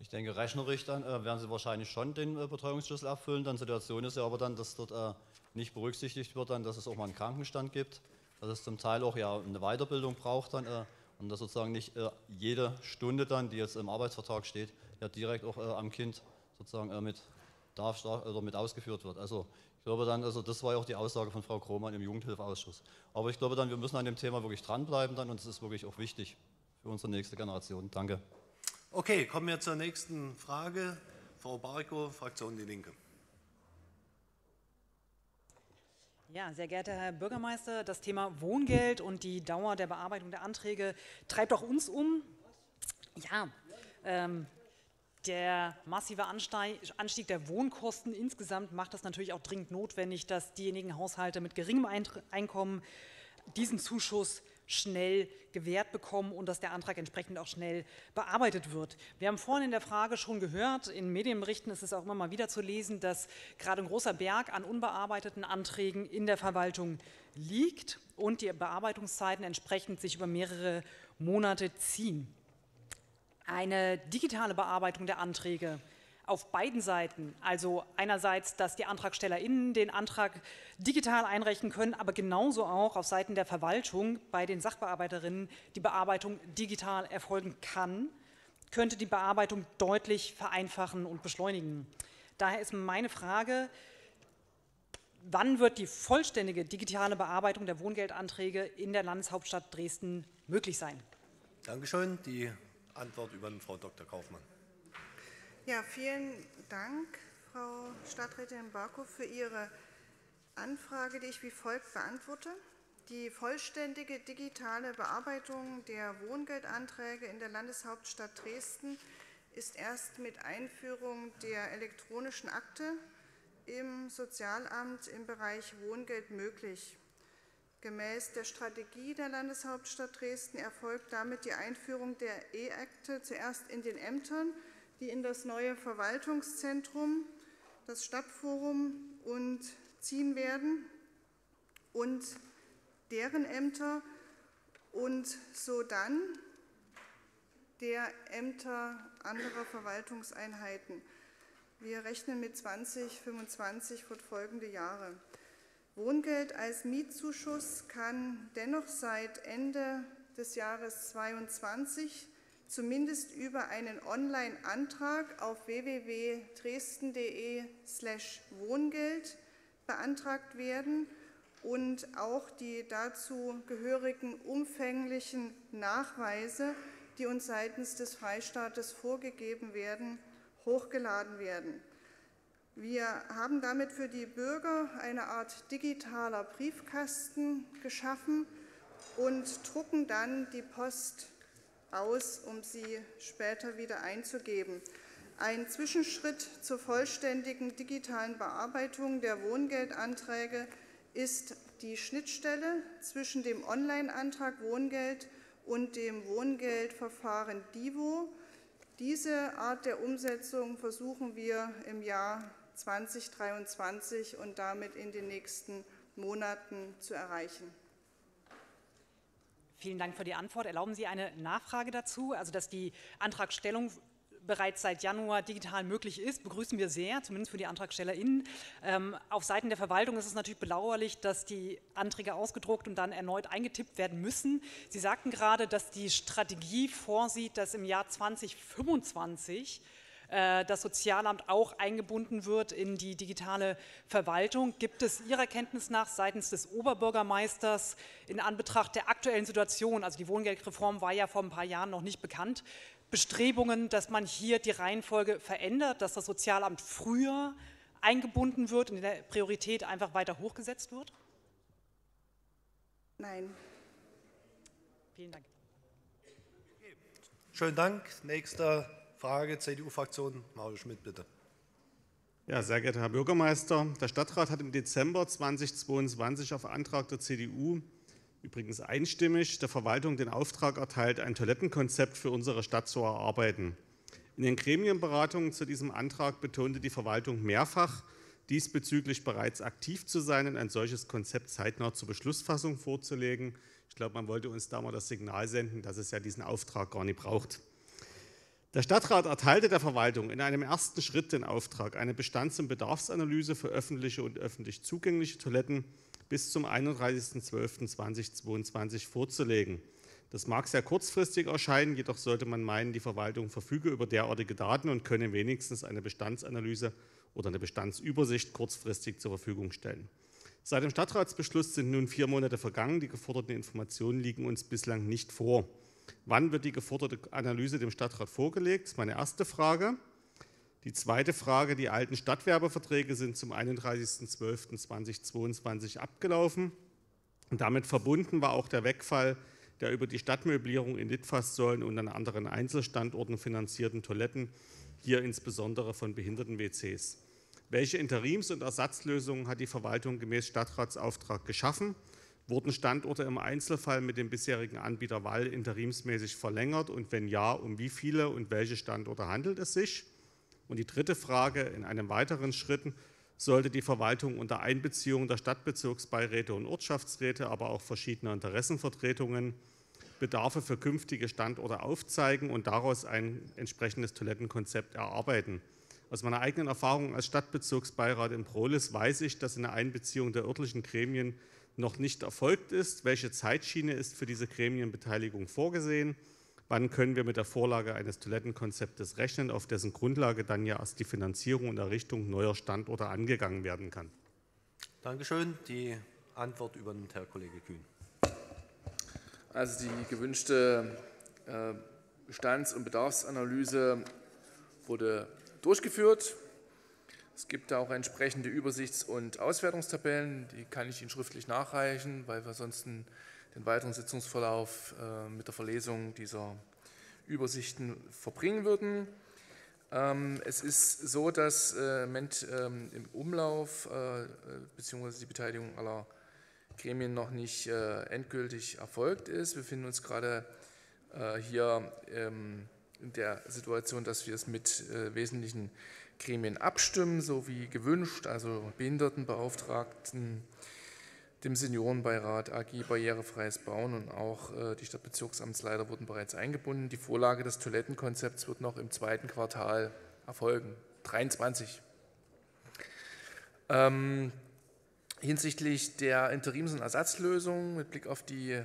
Ich denke, rechnerisch dann äh, werden Sie wahrscheinlich schon den äh, Betreuungsschlüssel erfüllen. Dann Situation ist ja aber dann, dass dort äh, nicht berücksichtigt wird, dann, dass es auch mal einen Krankenstand gibt, dass es zum Teil auch ja eine Weiterbildung braucht dann äh, und dass sozusagen nicht äh, jede Stunde dann, die jetzt im Arbeitsvertrag steht, ja direkt auch äh, am Kind sozusagen mit darf oder mit ausgeführt wird. Also ich glaube dann, also das war ja auch die Aussage von Frau Krohmann im Jugendhilfeausschuss. Aber ich glaube dann, wir müssen an dem Thema wirklich dranbleiben dann und es ist wirklich auch wichtig für unsere nächste Generation. Danke. Okay, kommen wir zur nächsten Frage. Frau Barko, Fraktion Die Linke. Ja, sehr geehrter Herr Bürgermeister, das Thema Wohngeld und die Dauer der Bearbeitung der Anträge treibt auch uns um. Ja, ähm, der massive Anstieg der Wohnkosten insgesamt macht es natürlich auch dringend notwendig, dass diejenigen Haushalte mit geringem Einkommen diesen Zuschuss schnell gewährt bekommen und dass der Antrag entsprechend auch schnell bearbeitet wird. Wir haben vorhin in der Frage schon gehört, in Medienberichten ist es auch immer mal wieder zu lesen, dass gerade ein großer Berg an unbearbeiteten Anträgen in der Verwaltung liegt und die Bearbeitungszeiten entsprechend sich über mehrere Monate ziehen. Eine digitale Bearbeitung der Anträge auf beiden Seiten. Also einerseits, dass die AntragstellerInnen den Antrag digital einreichen können, aber genauso auch auf Seiten der Verwaltung bei den Sachbearbeiterinnen die Bearbeitung digital erfolgen kann, könnte die Bearbeitung deutlich vereinfachen und beschleunigen. Daher ist meine Frage, wann wird die vollständige digitale Bearbeitung der Wohngeldanträge in der Landeshauptstadt Dresden möglich sein? Dankeschön. Die Antwort über Frau Dr. Kaufmann. Ja, vielen Dank, Frau Stadträtin Barkow, für Ihre Anfrage, die ich wie folgt beantworte. Die vollständige digitale Bearbeitung der Wohngeldanträge in der Landeshauptstadt Dresden ist erst mit Einführung der elektronischen Akte im Sozialamt im Bereich Wohngeld möglich. Gemäß der Strategie der Landeshauptstadt Dresden erfolgt damit die Einführung der E-Akte zuerst in den Ämtern die in das neue Verwaltungszentrum, das Stadtforum und ziehen werden und deren Ämter und sodann der Ämter anderer Verwaltungseinheiten. Wir rechnen mit 2025 fortfolgende Jahre. Wohngeld als Mietzuschuss kann dennoch seit Ende des Jahres 2022 zumindest über einen Online-Antrag auf www.dresden.de/wohngeld beantragt werden und auch die dazu gehörigen umfänglichen Nachweise, die uns seitens des Freistaates vorgegeben werden, hochgeladen werden. Wir haben damit für die Bürger eine Art digitaler Briefkasten geschaffen und drucken dann die Post aus, um sie später wieder einzugeben. Ein Zwischenschritt zur vollständigen digitalen Bearbeitung der Wohngeldanträge ist die Schnittstelle zwischen dem Online-Antrag Wohngeld und dem Wohngeldverfahren DIVO. Diese Art der Umsetzung versuchen wir im Jahr 2023 und damit in den nächsten Monaten zu erreichen. Vielen Dank für die Antwort. Erlauben Sie eine Nachfrage dazu? Also, dass die Antragstellung bereits seit Januar digital möglich ist, begrüßen wir sehr, zumindest für die AntragstellerInnen. Ähm, auf Seiten der Verwaltung ist es natürlich bedauerlich, dass die Anträge ausgedruckt und dann erneut eingetippt werden müssen. Sie sagten gerade, dass die Strategie vorsieht, dass im Jahr 2025 äh, das Sozialamt auch eingebunden wird in die digitale Verwaltung. Gibt es Ihrer Kenntnis nach seitens des Oberbürgermeisters in Anbetracht der aktuellen Situation, also die Wohngeldreform war ja vor ein paar Jahren noch nicht bekannt, Bestrebungen, dass man hier die Reihenfolge verändert, dass das Sozialamt früher eingebunden wird und in der Priorität einfach weiter hochgesetzt wird? Nein. Vielen Dank. Schönen Dank. Nächster Frage, CDU-Fraktion, Mario Schmidt, bitte. Ja, sehr geehrter Herr Bürgermeister, der Stadtrat hat im Dezember 2022 auf Antrag der CDU übrigens einstimmig, der Verwaltung den Auftrag erteilt, ein Toilettenkonzept für unsere Stadt zu erarbeiten. In den Gremienberatungen zu diesem Antrag betonte die Verwaltung mehrfach, diesbezüglich bereits aktiv zu sein und ein solches Konzept zeitnah zur Beschlussfassung vorzulegen. Ich glaube, man wollte uns da mal das Signal senden, dass es ja diesen Auftrag gar nicht braucht. Der Stadtrat erteilte der Verwaltung in einem ersten Schritt den Auftrag, eine Bestands- und Bedarfsanalyse für öffentliche und öffentlich zugängliche Toiletten bis zum 31.12.2022 vorzulegen. Das mag sehr kurzfristig erscheinen, jedoch sollte man meinen, die Verwaltung verfüge über derartige Daten und könne wenigstens eine Bestandsanalyse oder eine Bestandsübersicht kurzfristig zur Verfügung stellen. Seit dem Stadtratsbeschluss sind nun vier Monate vergangen. Die geforderten Informationen liegen uns bislang nicht vor. Wann wird die geforderte Analyse dem Stadtrat vorgelegt? Das ist meine erste Frage. Die zweite Frage, die alten Stadtwerbeverträge sind zum 31.12.2022 abgelaufen. Und damit verbunden war auch der Wegfall der über die Stadtmöblierung in Litfaßsäulen und an anderen Einzelstandorten finanzierten Toiletten, hier insbesondere von Behinderten-WCs. Welche Interims- und Ersatzlösungen hat die Verwaltung gemäß Stadtratsauftrag geschaffen? Wurden Standorte im Einzelfall mit dem bisherigen Anbieter Wall interimsmäßig verlängert und wenn ja, um wie viele und welche Standorte handelt es sich? Und die dritte Frage, in einem weiteren Schritt sollte die Verwaltung unter Einbeziehung der Stadtbezirksbeiräte und Ortschaftsräte, aber auch verschiedener Interessenvertretungen Bedarfe für künftige Standorte aufzeigen und daraus ein entsprechendes Toilettenkonzept erarbeiten. Aus meiner eigenen Erfahrung als Stadtbezirksbeirat in Prolis weiß ich, dass eine Einbeziehung der örtlichen Gremien noch nicht erfolgt ist. Welche Zeitschiene ist für diese Gremienbeteiligung vorgesehen? Wann können wir mit der Vorlage eines Toilettenkonzeptes rechnen, auf dessen Grundlage dann ja erst die Finanzierung und Errichtung neuer Standorte angegangen werden kann? Dankeschön. Die Antwort übernimmt Herr Kollege Kühn. Also die gewünschte äh, Bestands- und Bedarfsanalyse wurde durchgeführt. Es gibt da auch entsprechende Übersichts- und Auswertungstabellen, die kann ich Ihnen schriftlich nachreichen, weil wir sonst den weiteren Sitzungsverlauf äh, mit der Verlesung dieser Übersichten verbringen würden. Ähm, es ist so, dass äh, ähm, im Umlauf bzw. die Beteiligung aller Gremien noch nicht endgültig erfolgt ist. Wir befinden uns gerade hier ähm, in der Situation, dass wir es mit äh, wesentlichen Gremien abstimmen, so wie gewünscht, also Behindertenbeauftragten, dem Seniorenbeirat, AG Barrierefreies Bauen und auch äh, die Stadtbezirksamtsleiter wurden bereits eingebunden. Die Vorlage des Toilettenkonzepts wird noch im zweiten Quartal erfolgen, 23. Ähm, hinsichtlich der Interims- und Ersatzlösung mit Blick auf die äh,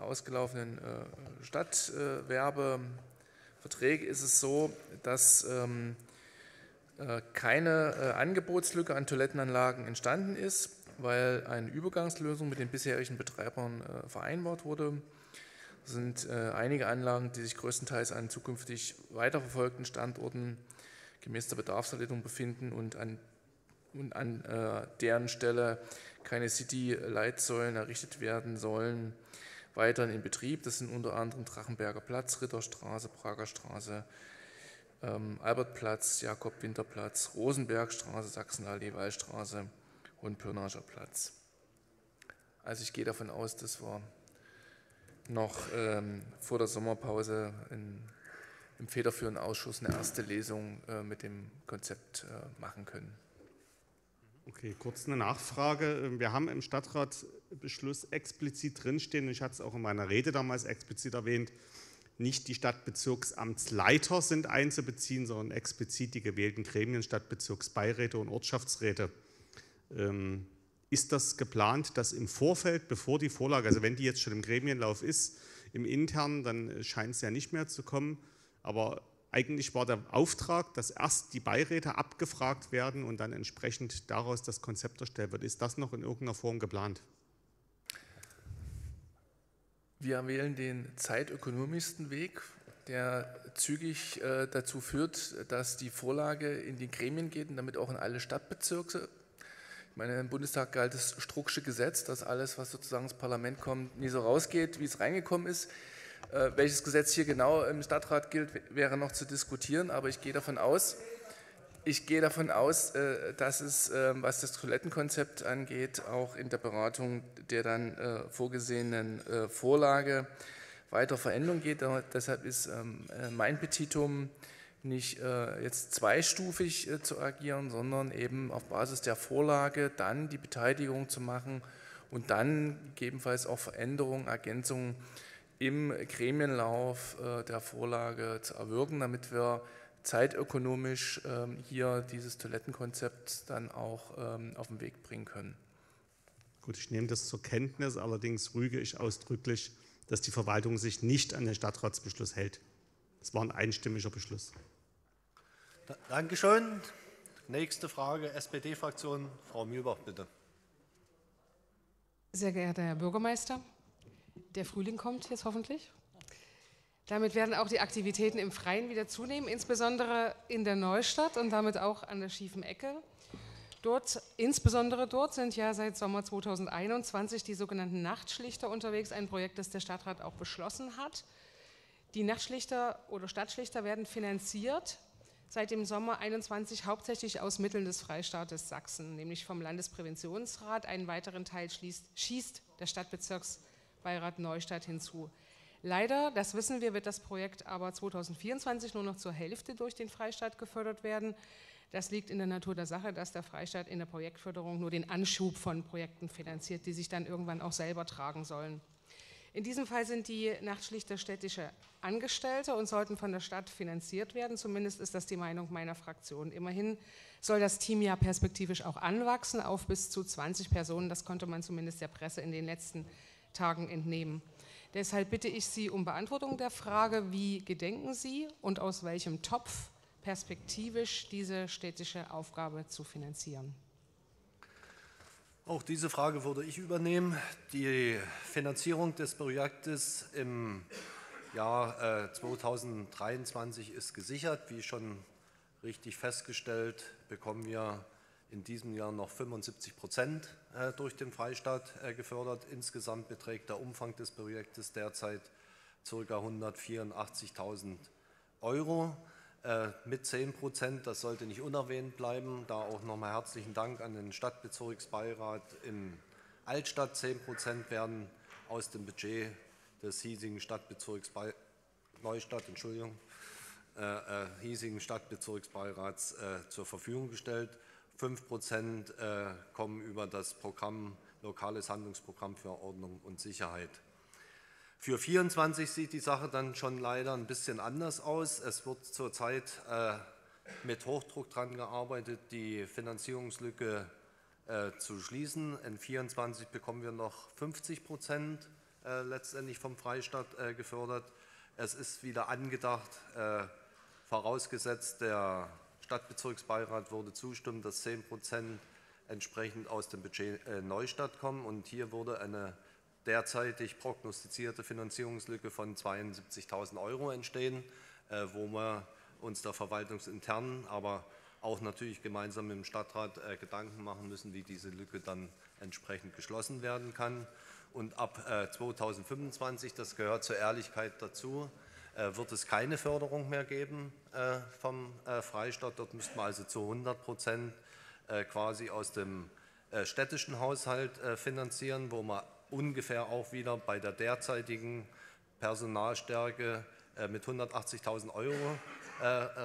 ausgelaufenen äh, Stadtwerbe Verträge ist es so, dass ähm, äh, keine äh, Angebotslücke an Toilettenanlagen entstanden ist, weil eine Übergangslösung mit den bisherigen Betreibern äh, vereinbart wurde. Es sind äh, einige Anlagen, die sich größtenteils an zukünftig weiterverfolgten Standorten gemäß der Bedarfserledung befinden und an, und an äh, deren Stelle keine City-Leitsäulen errichtet werden sollen weiterhin in Betrieb. Das sind unter anderem Drachenberger Platz, Ritterstraße, Prager Straße, ähm, Albertplatz, Jakob-Winterplatz, Rosenbergstraße, Sachsenallee, Wallstraße und Pirnager Platz. Also ich gehe davon aus, dass wir noch ähm, vor der Sommerpause in, im federführenden Ausschuss eine erste Lesung äh, mit dem Konzept äh, machen können. Okay, kurz eine Nachfrage. Wir haben im Stadtratbeschluss explizit drinstehen, ich hatte es auch in meiner Rede damals explizit erwähnt, nicht die Stadtbezirksamtsleiter sind einzubeziehen, sondern explizit die gewählten Gremien, Stadtbezirksbeiräte und Ortschaftsräte. Ähm, ist das geplant, dass im Vorfeld, bevor die Vorlage, also wenn die jetzt schon im Gremienlauf ist, im internen, dann scheint es ja nicht mehr zu kommen, aber eigentlich war der Auftrag, dass erst die Beiräte abgefragt werden und dann entsprechend daraus das Konzept erstellt wird. Ist das noch in irgendeiner Form geplant? Wir wählen den zeitökonomischsten Weg, der zügig äh, dazu führt, dass die Vorlage in die Gremien geht und damit auch in alle Stadtbezirke. Ich meine, im Bundestag galt das Strucksche Gesetz, dass alles, was sozusagen ins Parlament kommt, nie so rausgeht, wie es reingekommen ist. Äh, welches Gesetz hier genau im Stadtrat gilt, wäre noch zu diskutieren, aber ich gehe davon aus, Ich gehe davon aus, äh, dass es, ähm, was das Toilettenkonzept angeht, auch in der Beratung der dann äh, vorgesehenen äh, Vorlage weiter Veränderungen geht. Deshalb ist ähm, mein Petitum nicht jetzt zweistufig zu agieren, sondern eben auf Basis der Vorlage dann die Beteiligung zu machen und dann gegebenenfalls auch Veränderungen, Ergänzungen im Gremienlauf der Vorlage zu erwirken, damit wir zeitökonomisch ähm, hier dieses Toilettenkonzept dann auch ähm, auf den Weg bringen können. Gut, ich nehme das zur Kenntnis, allerdings rüge ich ausdrücklich, dass die Verwaltung sich nicht an den Stadtratsbeschluss hält. Es war ein einstimmiger Beschluss. Dankeschön. Nächste Frage, SPD-Fraktion. Frau Mühlbach, bitte. Sehr geehrter Herr Bürgermeister, der Frühling kommt jetzt hoffentlich. Damit werden auch die Aktivitäten im Freien wieder zunehmen, insbesondere in der Neustadt und damit auch an der schiefen Ecke. Dort, insbesondere dort sind ja seit Sommer 2021 die sogenannten Nachtschlichter unterwegs, ein Projekt, das der Stadtrat auch beschlossen hat. Die Nachtschlichter oder Stadtschlichter werden finanziert seit dem Sommer 21 hauptsächlich aus Mitteln des Freistaates Sachsen, nämlich vom Landespräventionsrat. Einen weiteren Teil schließt, schießt der Stadtbezirksbeirat Neustadt hinzu. Leider, das wissen wir, wird das Projekt aber 2024 nur noch zur Hälfte durch den Freistaat gefördert werden. Das liegt in der Natur der Sache, dass der Freistaat in der Projektförderung nur den Anschub von Projekten finanziert, die sich dann irgendwann auch selber tragen sollen. In diesem Fall sind die Nachtschlichter städtische Angestellte und sollten von der Stadt finanziert werden. Zumindest ist das die Meinung meiner Fraktion. Immerhin soll das Team ja perspektivisch auch anwachsen auf bis zu 20 Personen. Das konnte man zumindest der Presse in den letzten Tagen entnehmen. Deshalb bitte ich Sie um Beantwortung der Frage, wie gedenken Sie und aus welchem Topf perspektivisch diese städtische Aufgabe zu finanzieren? Auch diese Frage würde ich übernehmen. Die Finanzierung des Projektes im Jahr 2023 ist gesichert. Wie schon richtig festgestellt, bekommen wir in diesem Jahr noch 75 Prozent äh, durch den Freistaat äh, gefördert. Insgesamt beträgt der Umfang des Projektes derzeit ca. 184.000 Euro äh, mit 10 Prozent. Das sollte nicht unerwähnt bleiben. Da auch nochmal herzlichen Dank an den Stadtbezirksbeirat in Altstadt. 10 Prozent werden aus dem Budget des hiesigen Stadtbezirks Neustadt, Entschuldigung, äh, hiesigen Stadtbezirksbeirats äh, zur Verfügung gestellt. 5 Prozent äh, kommen über das Programm Lokales Handlungsprogramm für Ordnung und Sicherheit. Für 24 sieht die Sache dann schon leider ein bisschen anders aus. Es wird zurzeit äh, mit Hochdruck daran gearbeitet, die Finanzierungslücke äh, zu schließen. In 24 bekommen wir noch 50 Prozent letztendlich vom Freistaat gefördert. Es ist wieder angedacht, vorausgesetzt der Stadtbezirksbeirat würde zustimmen, dass 10 Prozent entsprechend aus dem Budget äh, Neustadt kommen. Und hier wurde eine derzeitig prognostizierte Finanzierungslücke von 72.000 Euro entstehen, äh, wo wir uns der verwaltungsintern, aber auch natürlich gemeinsam mit dem Stadtrat äh, Gedanken machen müssen, wie diese Lücke dann entsprechend geschlossen werden kann. Und ab 2025, das gehört zur Ehrlichkeit dazu, wird es keine Förderung mehr geben äh, vom äh, Freistaat. Dort müssten wir also zu 100 Prozent quasi aus dem städtischen Haushalt finanzieren, wo wir ungefähr auch wieder bei der derzeitigen Personalstärke mit 180.000 Euro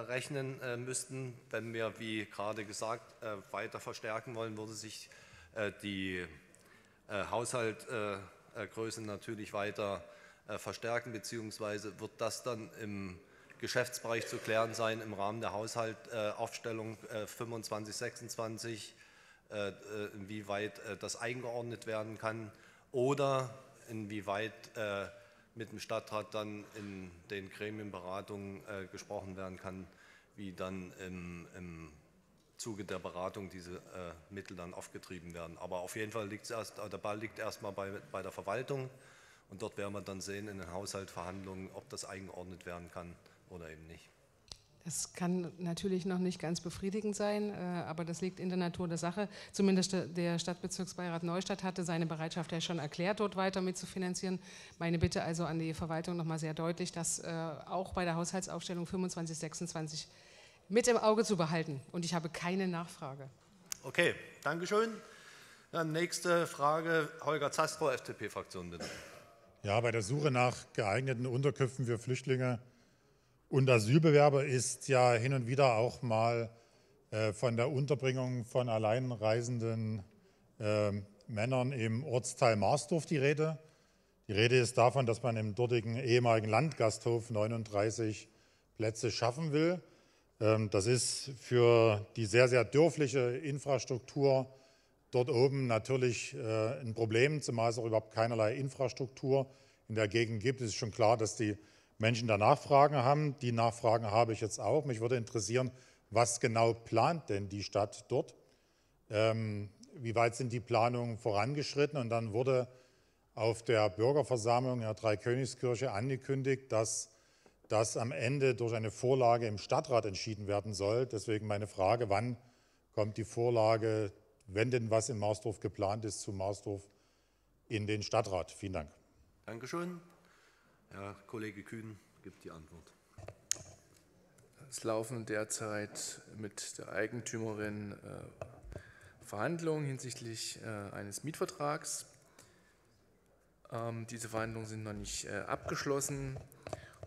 rechnen müssten. Wenn wir, wie gerade gesagt, weiter verstärken wollen, würde sich die Haushaltgröße natürlich weiter äh, verstärken, beziehungsweise wird das dann im Geschäftsbereich zu klären sein im Rahmen der Haushaltaufstellung 25, 26, inwieweit äh, das eingeordnet werden kann oder inwieweit äh, mit dem Stadtrat dann in den Gremienberatungen gesprochen werden kann, wie dann im, im Zuge der Beratung diese Mittel dann aufgetrieben werden. Aber auf jeden Fall liegt erst, der Ball liegt erstmal bei, bei der Verwaltung. Und dort werden wir dann sehen in den Haushaltsverhandlungen, ob das eingeordnet werden kann oder eben nicht. Das kann natürlich noch nicht ganz befriedigend sein, äh, aber das liegt in der Natur der Sache. Zumindest der Stadtbezirksbeirat Neustadt hatte seine Bereitschaft ja schon erklärt, dort weiter mitzufinanzieren. Meine Bitte also an die Verwaltung nochmal sehr deutlich, dass äh, auch bei der Haushaltsaufstellung 25, 26 mit im Auge zu behalten. Und ich habe keine Nachfrage. Okay, Dankeschön. Dann nächste Frage, Holger Zastrow, FDP-Fraktion, bitte. Ja, bei der Suche nach geeigneten Unterkünften für Flüchtlinge und Asylbewerber ist ja hin und wieder auch mal äh, von der Unterbringung von alleinreisenden äh, Männern im Ortsteil Marsdorf die Rede. Die Rede ist davon, dass man im dortigen ehemaligen Landgasthof 39 Plätze schaffen will. Ähm, das ist für die sehr, sehr dörfliche Infrastruktur dort oben natürlich äh, ein Problem, zumal es auch überhaupt keinerlei Infrastruktur in der Gegend gibt. Es ist schon klar, dass die Menschen da Nachfragen haben. Die Nachfragen habe ich jetzt auch. Mich würde interessieren, was genau plant denn die Stadt dort? Ähm, wie weit sind die Planungen vorangeschritten? Und dann wurde auf der Bürgerversammlung in der Dreikönigskirche angekündigt, dass das am Ende durch eine Vorlage im Stadtrat entschieden werden soll. Deswegen meine Frage, wann kommt die Vorlage, wenn denn was in Marsdorf geplant ist, zu Marsdorf in den Stadtrat? Vielen Dank. Dankeschön. Herr Kollege Kühn gibt die Antwort. Es laufen derzeit mit der Eigentümerin äh, Verhandlungen hinsichtlich äh, eines Mietvertrags. Ähm, diese Verhandlungen sind noch nicht äh, abgeschlossen.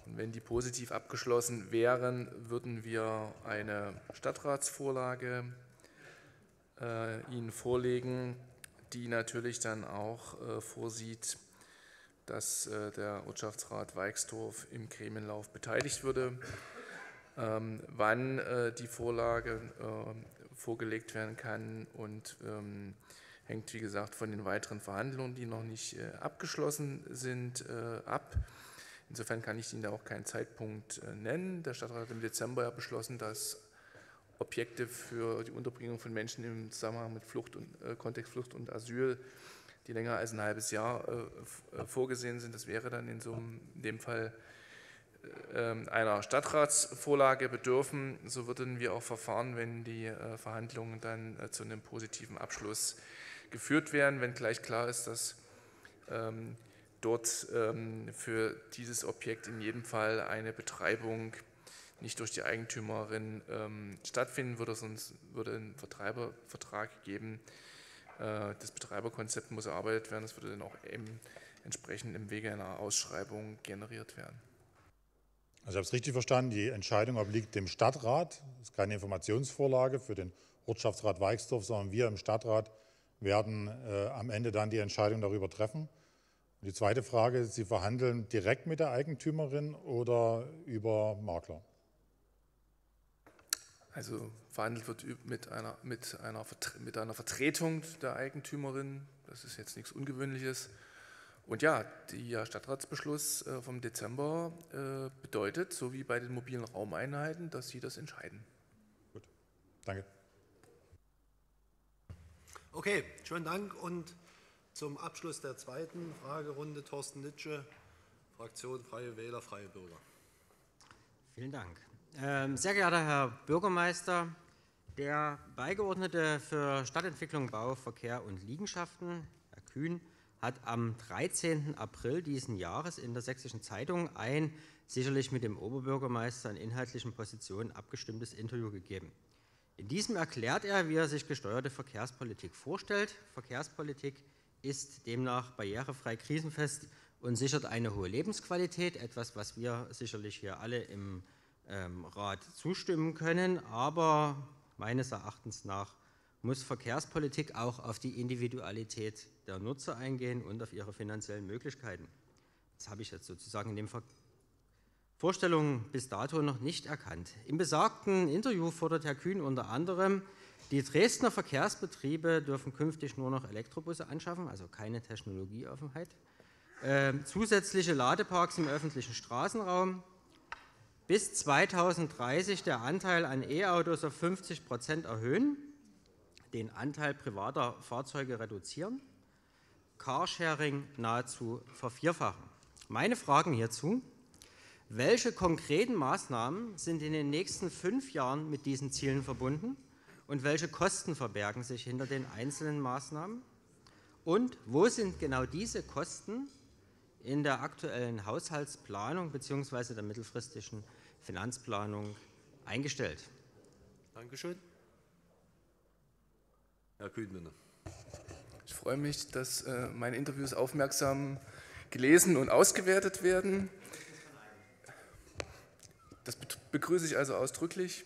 Und wenn die positiv abgeschlossen wären, würden wir eine Stadtratsvorlage äh, Ihnen vorlegen, die natürlich dann auch äh, vorsieht, dass äh, der Wirtschaftsrat Weixdorf im Gremienlauf beteiligt würde. Ähm, wann äh, die Vorlage äh, vorgelegt werden kann und ähm, hängt, wie gesagt, von den weiteren Verhandlungen, die noch nicht äh, abgeschlossen sind, ab. Insofern kann ich Ihnen da auch keinen Zeitpunkt nennen. Der Stadtrat hat im Dezember ja beschlossen, dass Objekte für die Unterbringung von Menschen im Zusammenhang mit Flucht und, äh, Kontext Flucht und Asyl, die länger als ein halbes Jahr äh, vorgesehen sind, das wäre dann in so einem, in dem Fall ähm, einer Stadtratsvorlage bedürfen. So würden wir auch verfahren, wenn die Verhandlungen dann zu einem positiven Abschluss geführt werden, wenn gleich klar ist, dass ähm, dort ähm, für dieses Objekt in jedem Fall eine Betreibung nicht durch die Eigentümerin ähm, stattfinden würde, sonst würde ein Vertreibervertrag geben. Äh, das Betreiberkonzept muss erarbeitet werden, das würde dann auch im, entsprechend im Wege einer Ausschreibung generiert werden. Also ich habe es richtig verstanden, die Entscheidung obliegt dem Stadtrat. Es ist keine Informationsvorlage für den Ortschaftsrat Weixdorf, sondern wir im Stadtrat werden äh, am Ende dann die Entscheidung darüber treffen. Und die zweite Frage, Sie verhandeln direkt mit der Eigentümerin oder über Makler? Also verhandelt wird mit einer, mit, einer, mit einer Vertretung der Eigentümerin. Das ist jetzt nichts Ungewöhnliches. Und ja, der Stadtratsbeschluss äh, vom Dezember äh, bedeutet, so wie bei den mobilen Raumeinheiten, dass Sie das entscheiden. Gut, danke. Okay, schönen Dank. Und zum Abschluss der zweiten Fragerunde Thorsten Nitsche, Fraktion Freie Wähler, Freie Bürger. Vielen Dank. Ähm, sehr geehrter Herr Bürgermeister, der Beigeordnete für Stadtentwicklung, Bau, Verkehr und Liegenschaften, Herr Kühn, hat am 13. April diesen Jahres in der Sächsischen Zeitung ein sicherlich mit dem Oberbürgermeister in inhaltlichen Positionen abgestimmtes Interview gegeben. In diesem erklärt er, wie er sich gesteuerte Verkehrspolitik vorstellt. Verkehrspolitik ist demnach barrierefrei krisenfest und sichert eine hohe Lebensqualität, etwas, was wir sicherlich hier alle im Rat zustimmen können. Aber meines Erachtens nach muss Verkehrspolitik auch auf die Individualität der Nutzer eingehen und auf ihre finanziellen Möglichkeiten. Das habe ich jetzt sozusagen in dem Vorstellungen bis dato noch nicht erkannt. Im besagten Interview fordert Herr Kühn unter anderem, die Dresdner Verkehrsbetriebe dürfen künftig nur noch Elektrobusse anschaffen, also keine Technologieoffenheit, äh, zusätzliche Ladeparks im öffentlichen Straßenraum, bis 2030 der Anteil an E-Autos auf 50 Prozent erhöhen, den Anteil privater Fahrzeuge reduzieren, Carsharing nahezu vervierfachen. Meine Fragen hierzu. Welche konkreten Maßnahmen sind in den nächsten fünf Jahren mit diesen Zielen verbunden und welche Kosten verbergen sich hinter den einzelnen Maßnahmen? Und wo sind genau diese Kosten in der aktuellen Haushaltsplanung bzw. der mittelfristigen Finanzplanung eingestellt? Dankeschön. Herr Kühn, bitte. Ich freue mich, dass äh, meine Interviews aufmerksam gelesen und ausgewertet werden. Das begrüße ich also ausdrücklich.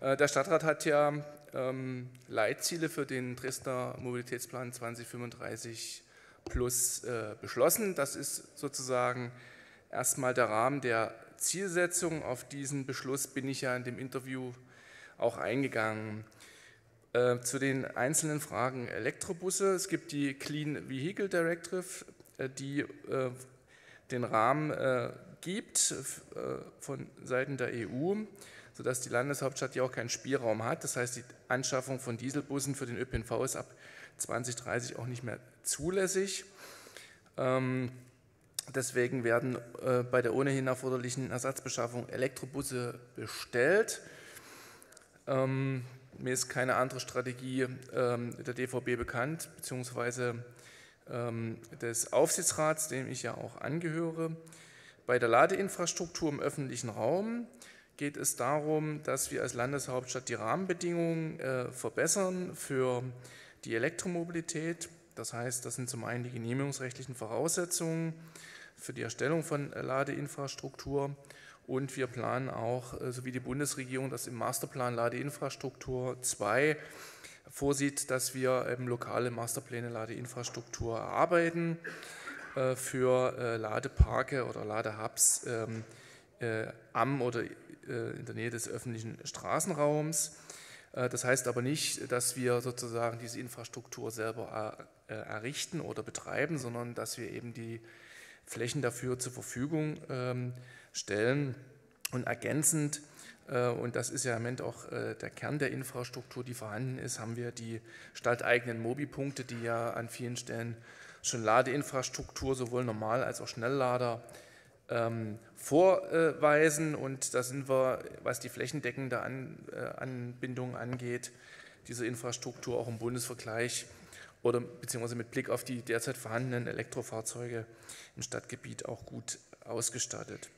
Äh, der Stadtrat hat ja ähm, Leitziele für den Dresdner Mobilitätsplan 2035 plus äh, beschlossen. Das ist sozusagen erstmal der Rahmen der Zielsetzung. Auf diesen Beschluss bin ich ja in dem Interview auch eingegangen. Äh, zu den einzelnen Fragen Elektrobusse. Es gibt die Clean Vehicle Directive, äh, die äh, den Rahmen gibt von Seiten der EU, sodass die Landeshauptstadt ja auch keinen Spielraum hat. Das heißt, die Anschaffung von Dieselbussen für den ÖPNV ist ab 2030 auch nicht mehr zulässig. Ähm, deswegen werden äh, bei der ohnehin erforderlichen Ersatzbeschaffung Elektrobusse bestellt. Ähm, mir ist keine andere Strategie ähm, der DVB bekannt, beziehungsweise ähm, des Aufsichtsrats, dem ich ja auch angehöre. Bei der Ladeinfrastruktur im öffentlichen Raum geht es darum, dass wir als Landeshauptstadt die Rahmenbedingungen äh, verbessern für die Elektromobilität. Das heißt, das sind zum einen die genehmigungsrechtlichen Voraussetzungen für die Erstellung von äh, Ladeinfrastruktur und wir planen auch, äh, so wie die Bundesregierung das im Masterplan Ladeinfrastruktur 2 vorsieht, dass wir eben lokale Masterpläne Ladeinfrastruktur erarbeiten äh, für Ladeparke oder Ladehubs ähm, am oder in der Nähe des öffentlichen Straßenraums. Das heißt aber nicht, dass wir sozusagen diese Infrastruktur selber errichten oder betreiben, sondern dass wir eben die Flächen dafür zur Verfügung ähm, stellen. Und ergänzend, äh, und das ist ja im Moment auch äh, der Kern der Infrastruktur, die vorhanden ist, haben wir die stadteigenen Mobi-Punkte, die ja an vielen Stellen schon Ladeinfrastruktur, sowohl normal als auch Schnelllader, ähm, vorweisen. Und da sind wir, was die flächendeckende äh, Anbindung angeht, dieser Infrastruktur auch im Bundesvergleich oder beziehungsweise mit Blick auf die derzeit vorhandenen Elektrofahrzeuge im Stadtgebiet auch gut ausgestattet.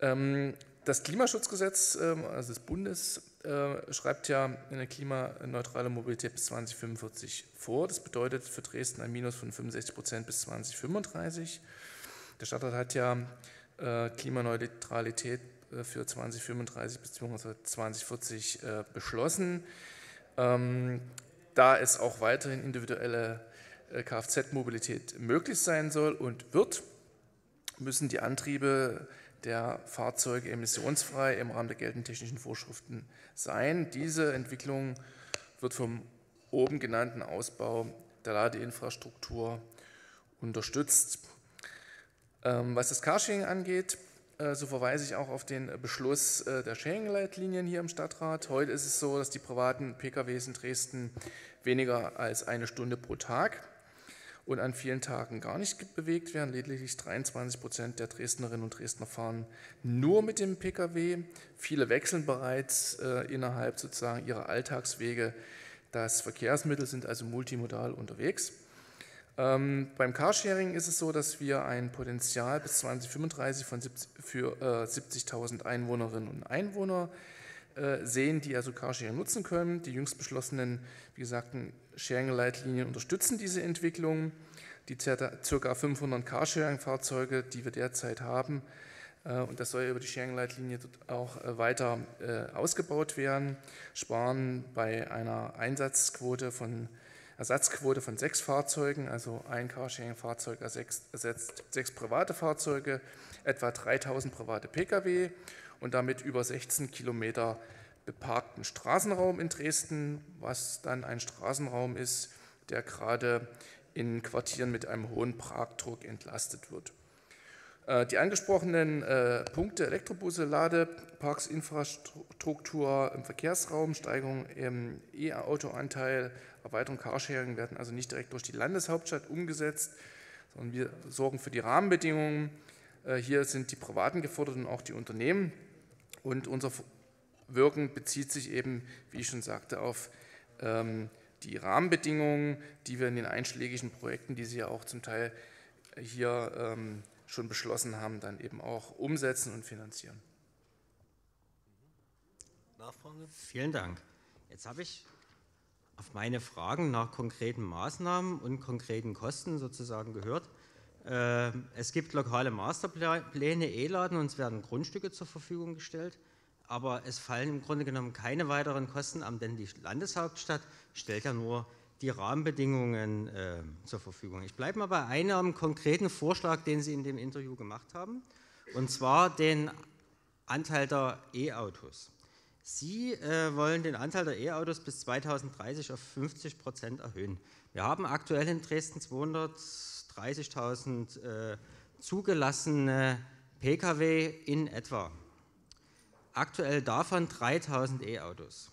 Ähm, das Klimaschutzgesetz ähm, also des Bundes äh, schreibt ja eine klimaneutrale Mobilität bis 2045 vor. Das bedeutet für Dresden ein Minus von 65 Prozent bis 2035. Der Stadtrat hat ja äh, Klimaneutralität äh, für 2035 bis 2040 beschlossen. Ähm, da es auch weiterhin individuelle Kfz-Mobilität möglich sein soll und wird, müssen die Antriebe der Fahrzeuge emissionsfrei im Rahmen der geltenden technischen Vorschriften sein. Diese Entwicklung wird vom oben genannten Ausbau der Ladeinfrastruktur unterstützt. Ähm, was das Carsharing angeht, äh, so verweise ich auch auf den Beschluss äh, der Sharing-Leitlinien hier im Stadtrat. Heute ist es so, dass die privaten PKWs in Dresden weniger als eine Stunde pro Tag und an vielen Tagen gar nicht bewegt werden. Lediglich 23 Prozent der Dresdnerinnen und Dresdner fahren nur mit dem Pkw. Viele wechseln bereits äh, innerhalb sozusagen ihrer Alltagswege das Verkehrsmittel, sind also multimodal unterwegs. Ähm, beim Carsharing ist es so, dass wir ein Potenzial bis 2035 von 70, für äh, 70.000 Einwohnerinnen und Einwohner äh, sehen, die also Carsharing nutzen können. Die jüngst beschlossenen, wie gesagt, Sharing-Leitlinien unterstützen diese Entwicklung. Die ca. 500 Carsharing-Fahrzeuge, die wir derzeit haben, äh, und das soll über die Sharing-Leitlinie auch äh, weiter ausgebaut werden, sparen bei einer Einsatzquote von Ersatzquote von sechs Fahrzeugen, also ein Carsharing-Fahrzeug ersetzt, sechs private Fahrzeuge, etwa 3000 private Pkw und damit über 16 Kilometer beparkten Straßenraum in Dresden, was dann ein Straßenraum ist, der gerade in Quartieren mit einem hohen Parkdruck entlastet wird. Äh, die angesprochenen äh, Punkte Elektrobusse, Ladeparksinfrastruktur im Verkehrsraum, Steigerung im E-Auto-Anteil, Erweiterung Carsharing werden also nicht direkt durch die Landeshauptstadt umgesetzt, sondern wir sorgen für die Rahmenbedingungen. Äh, hier sind die Privaten gefordert und auch die Unternehmen. Und unser Wirken bezieht sich eben, wie ich schon sagte, auf ähm, die Rahmenbedingungen, die wir in den einschlägigen Projekten, die Sie ja auch zum Teil hier ähm, schon beschlossen haben, dann eben auch umsetzen und finanzieren. Nachfrage? Vielen Dank. Jetzt habe ich auf meine Fragen nach konkreten Maßnahmen und konkreten Kosten sozusagen gehört. Äh, es gibt lokale Masterpläne, E-Laden und es werden Grundstücke zur Verfügung gestellt. Aber es fallen im Grunde genommen keine weiteren Kosten an, denn die Landeshauptstadt stellt ja nur die Rahmenbedingungen äh, zur Verfügung. Ich bleibe mal bei einem konkreten Vorschlag, den Sie in dem Interview gemacht haben, und zwar den Anteil der E-Autos. Sie äh, wollen den Anteil der E-Autos bis 2030 auf 50 Prozent erhöhen. Wir haben aktuell in Dresden 230.000 äh, zugelassene Pkw in etwa. Aktuell davon 3.000 E-Autos.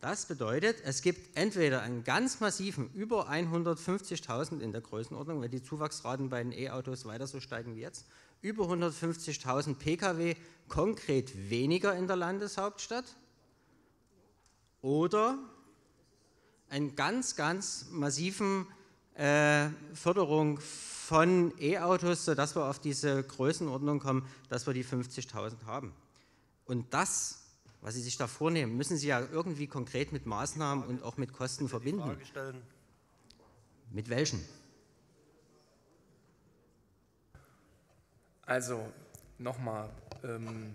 Das bedeutet, es gibt entweder einen ganz massiven über 150.000 in der Größenordnung, wenn die Zuwachsraten bei den E-Autos weiter so steigen wie jetzt, über 150.000 Pkw konkret weniger in der Landeshauptstadt oder einen ganz, ganz massiven äh, Förderung von E-Autos, sodass wir auf diese Größenordnung kommen, dass wir die 50.000 haben. Und das, was Sie sich da vornehmen, müssen Sie ja irgendwie konkret mit Maßnahmen und auch mit Kosten verbinden. Mit welchen? Also nochmal, ähm,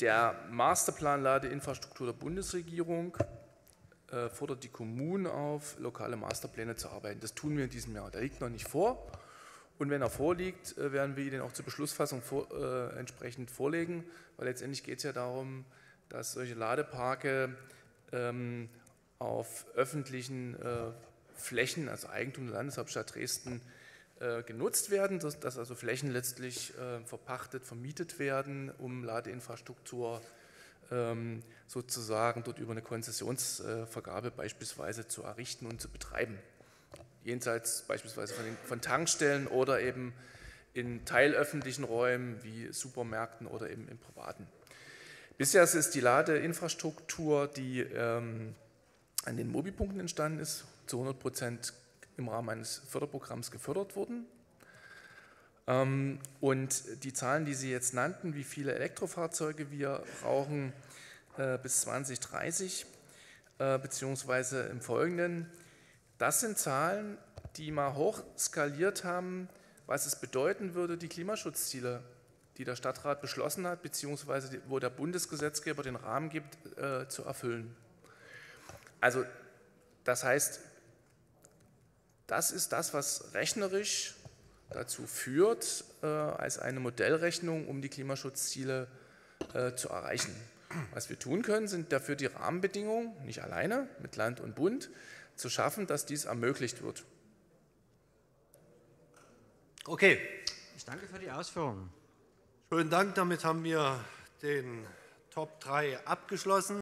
der Masterplan Ladeinfrastruktur der Bundesregierung äh, fordert die Kommunen auf, lokale Masterpläne zu arbeiten. Das tun wir in diesem Jahr. Der liegt noch nicht vor. Und wenn er vorliegt, äh, werden wir ihn auch zur Beschlussfassung vor, äh, entsprechend vorlegen, weil letztendlich geht es ja darum, dass solche Ladeparke ähm, auf öffentlichen äh, Flächen, also Eigentum der Landeshauptstadt Dresden, äh, genutzt werden, dass, dass, also Flächen letztlich äh, verpachtet, vermietet werden, um Ladeinfrastruktur ähm, sozusagen dort über eine Konzessionsvergabe beispielsweise zu errichten und zu betreiben. Jenseits beispielsweise von, den, von Tankstellen oder eben in teilöffentlichen Räumen wie Supermärkten oder eben im privaten. Bisher ist die Ladeinfrastruktur, die ähm, an den Mobilpunkten entstanden ist, zu 100 Prozent im Rahmen eines Förderprogramms gefördert wurden. Ähm, und die Zahlen, die Sie jetzt nannten, wie viele Elektrofahrzeuge wir brauchen äh, bis 2030, äh, beziehungsweise im Folgenden, das sind Zahlen, die mal hoch skaliert haben, was es bedeuten würde, die Klimaschutzziele, die der Stadtrat beschlossen hat, beziehungsweise wo der Bundesgesetzgeber den Rahmen gibt, äh, zu erfüllen. Also das heißt, das ist das, was rechnerisch dazu führt, äh, als eine Modellrechnung, um die Klimaschutzziele äh, zu erreichen. Was wir tun können, sind dafür die Rahmenbedingungen, nicht alleine, mit Land und Bund, zu schaffen, dass dies ermöglicht wird. Okay. Ich danke für die Ausführungen. Schönen Dank. Damit haben wir den Top 3 abgeschlossen.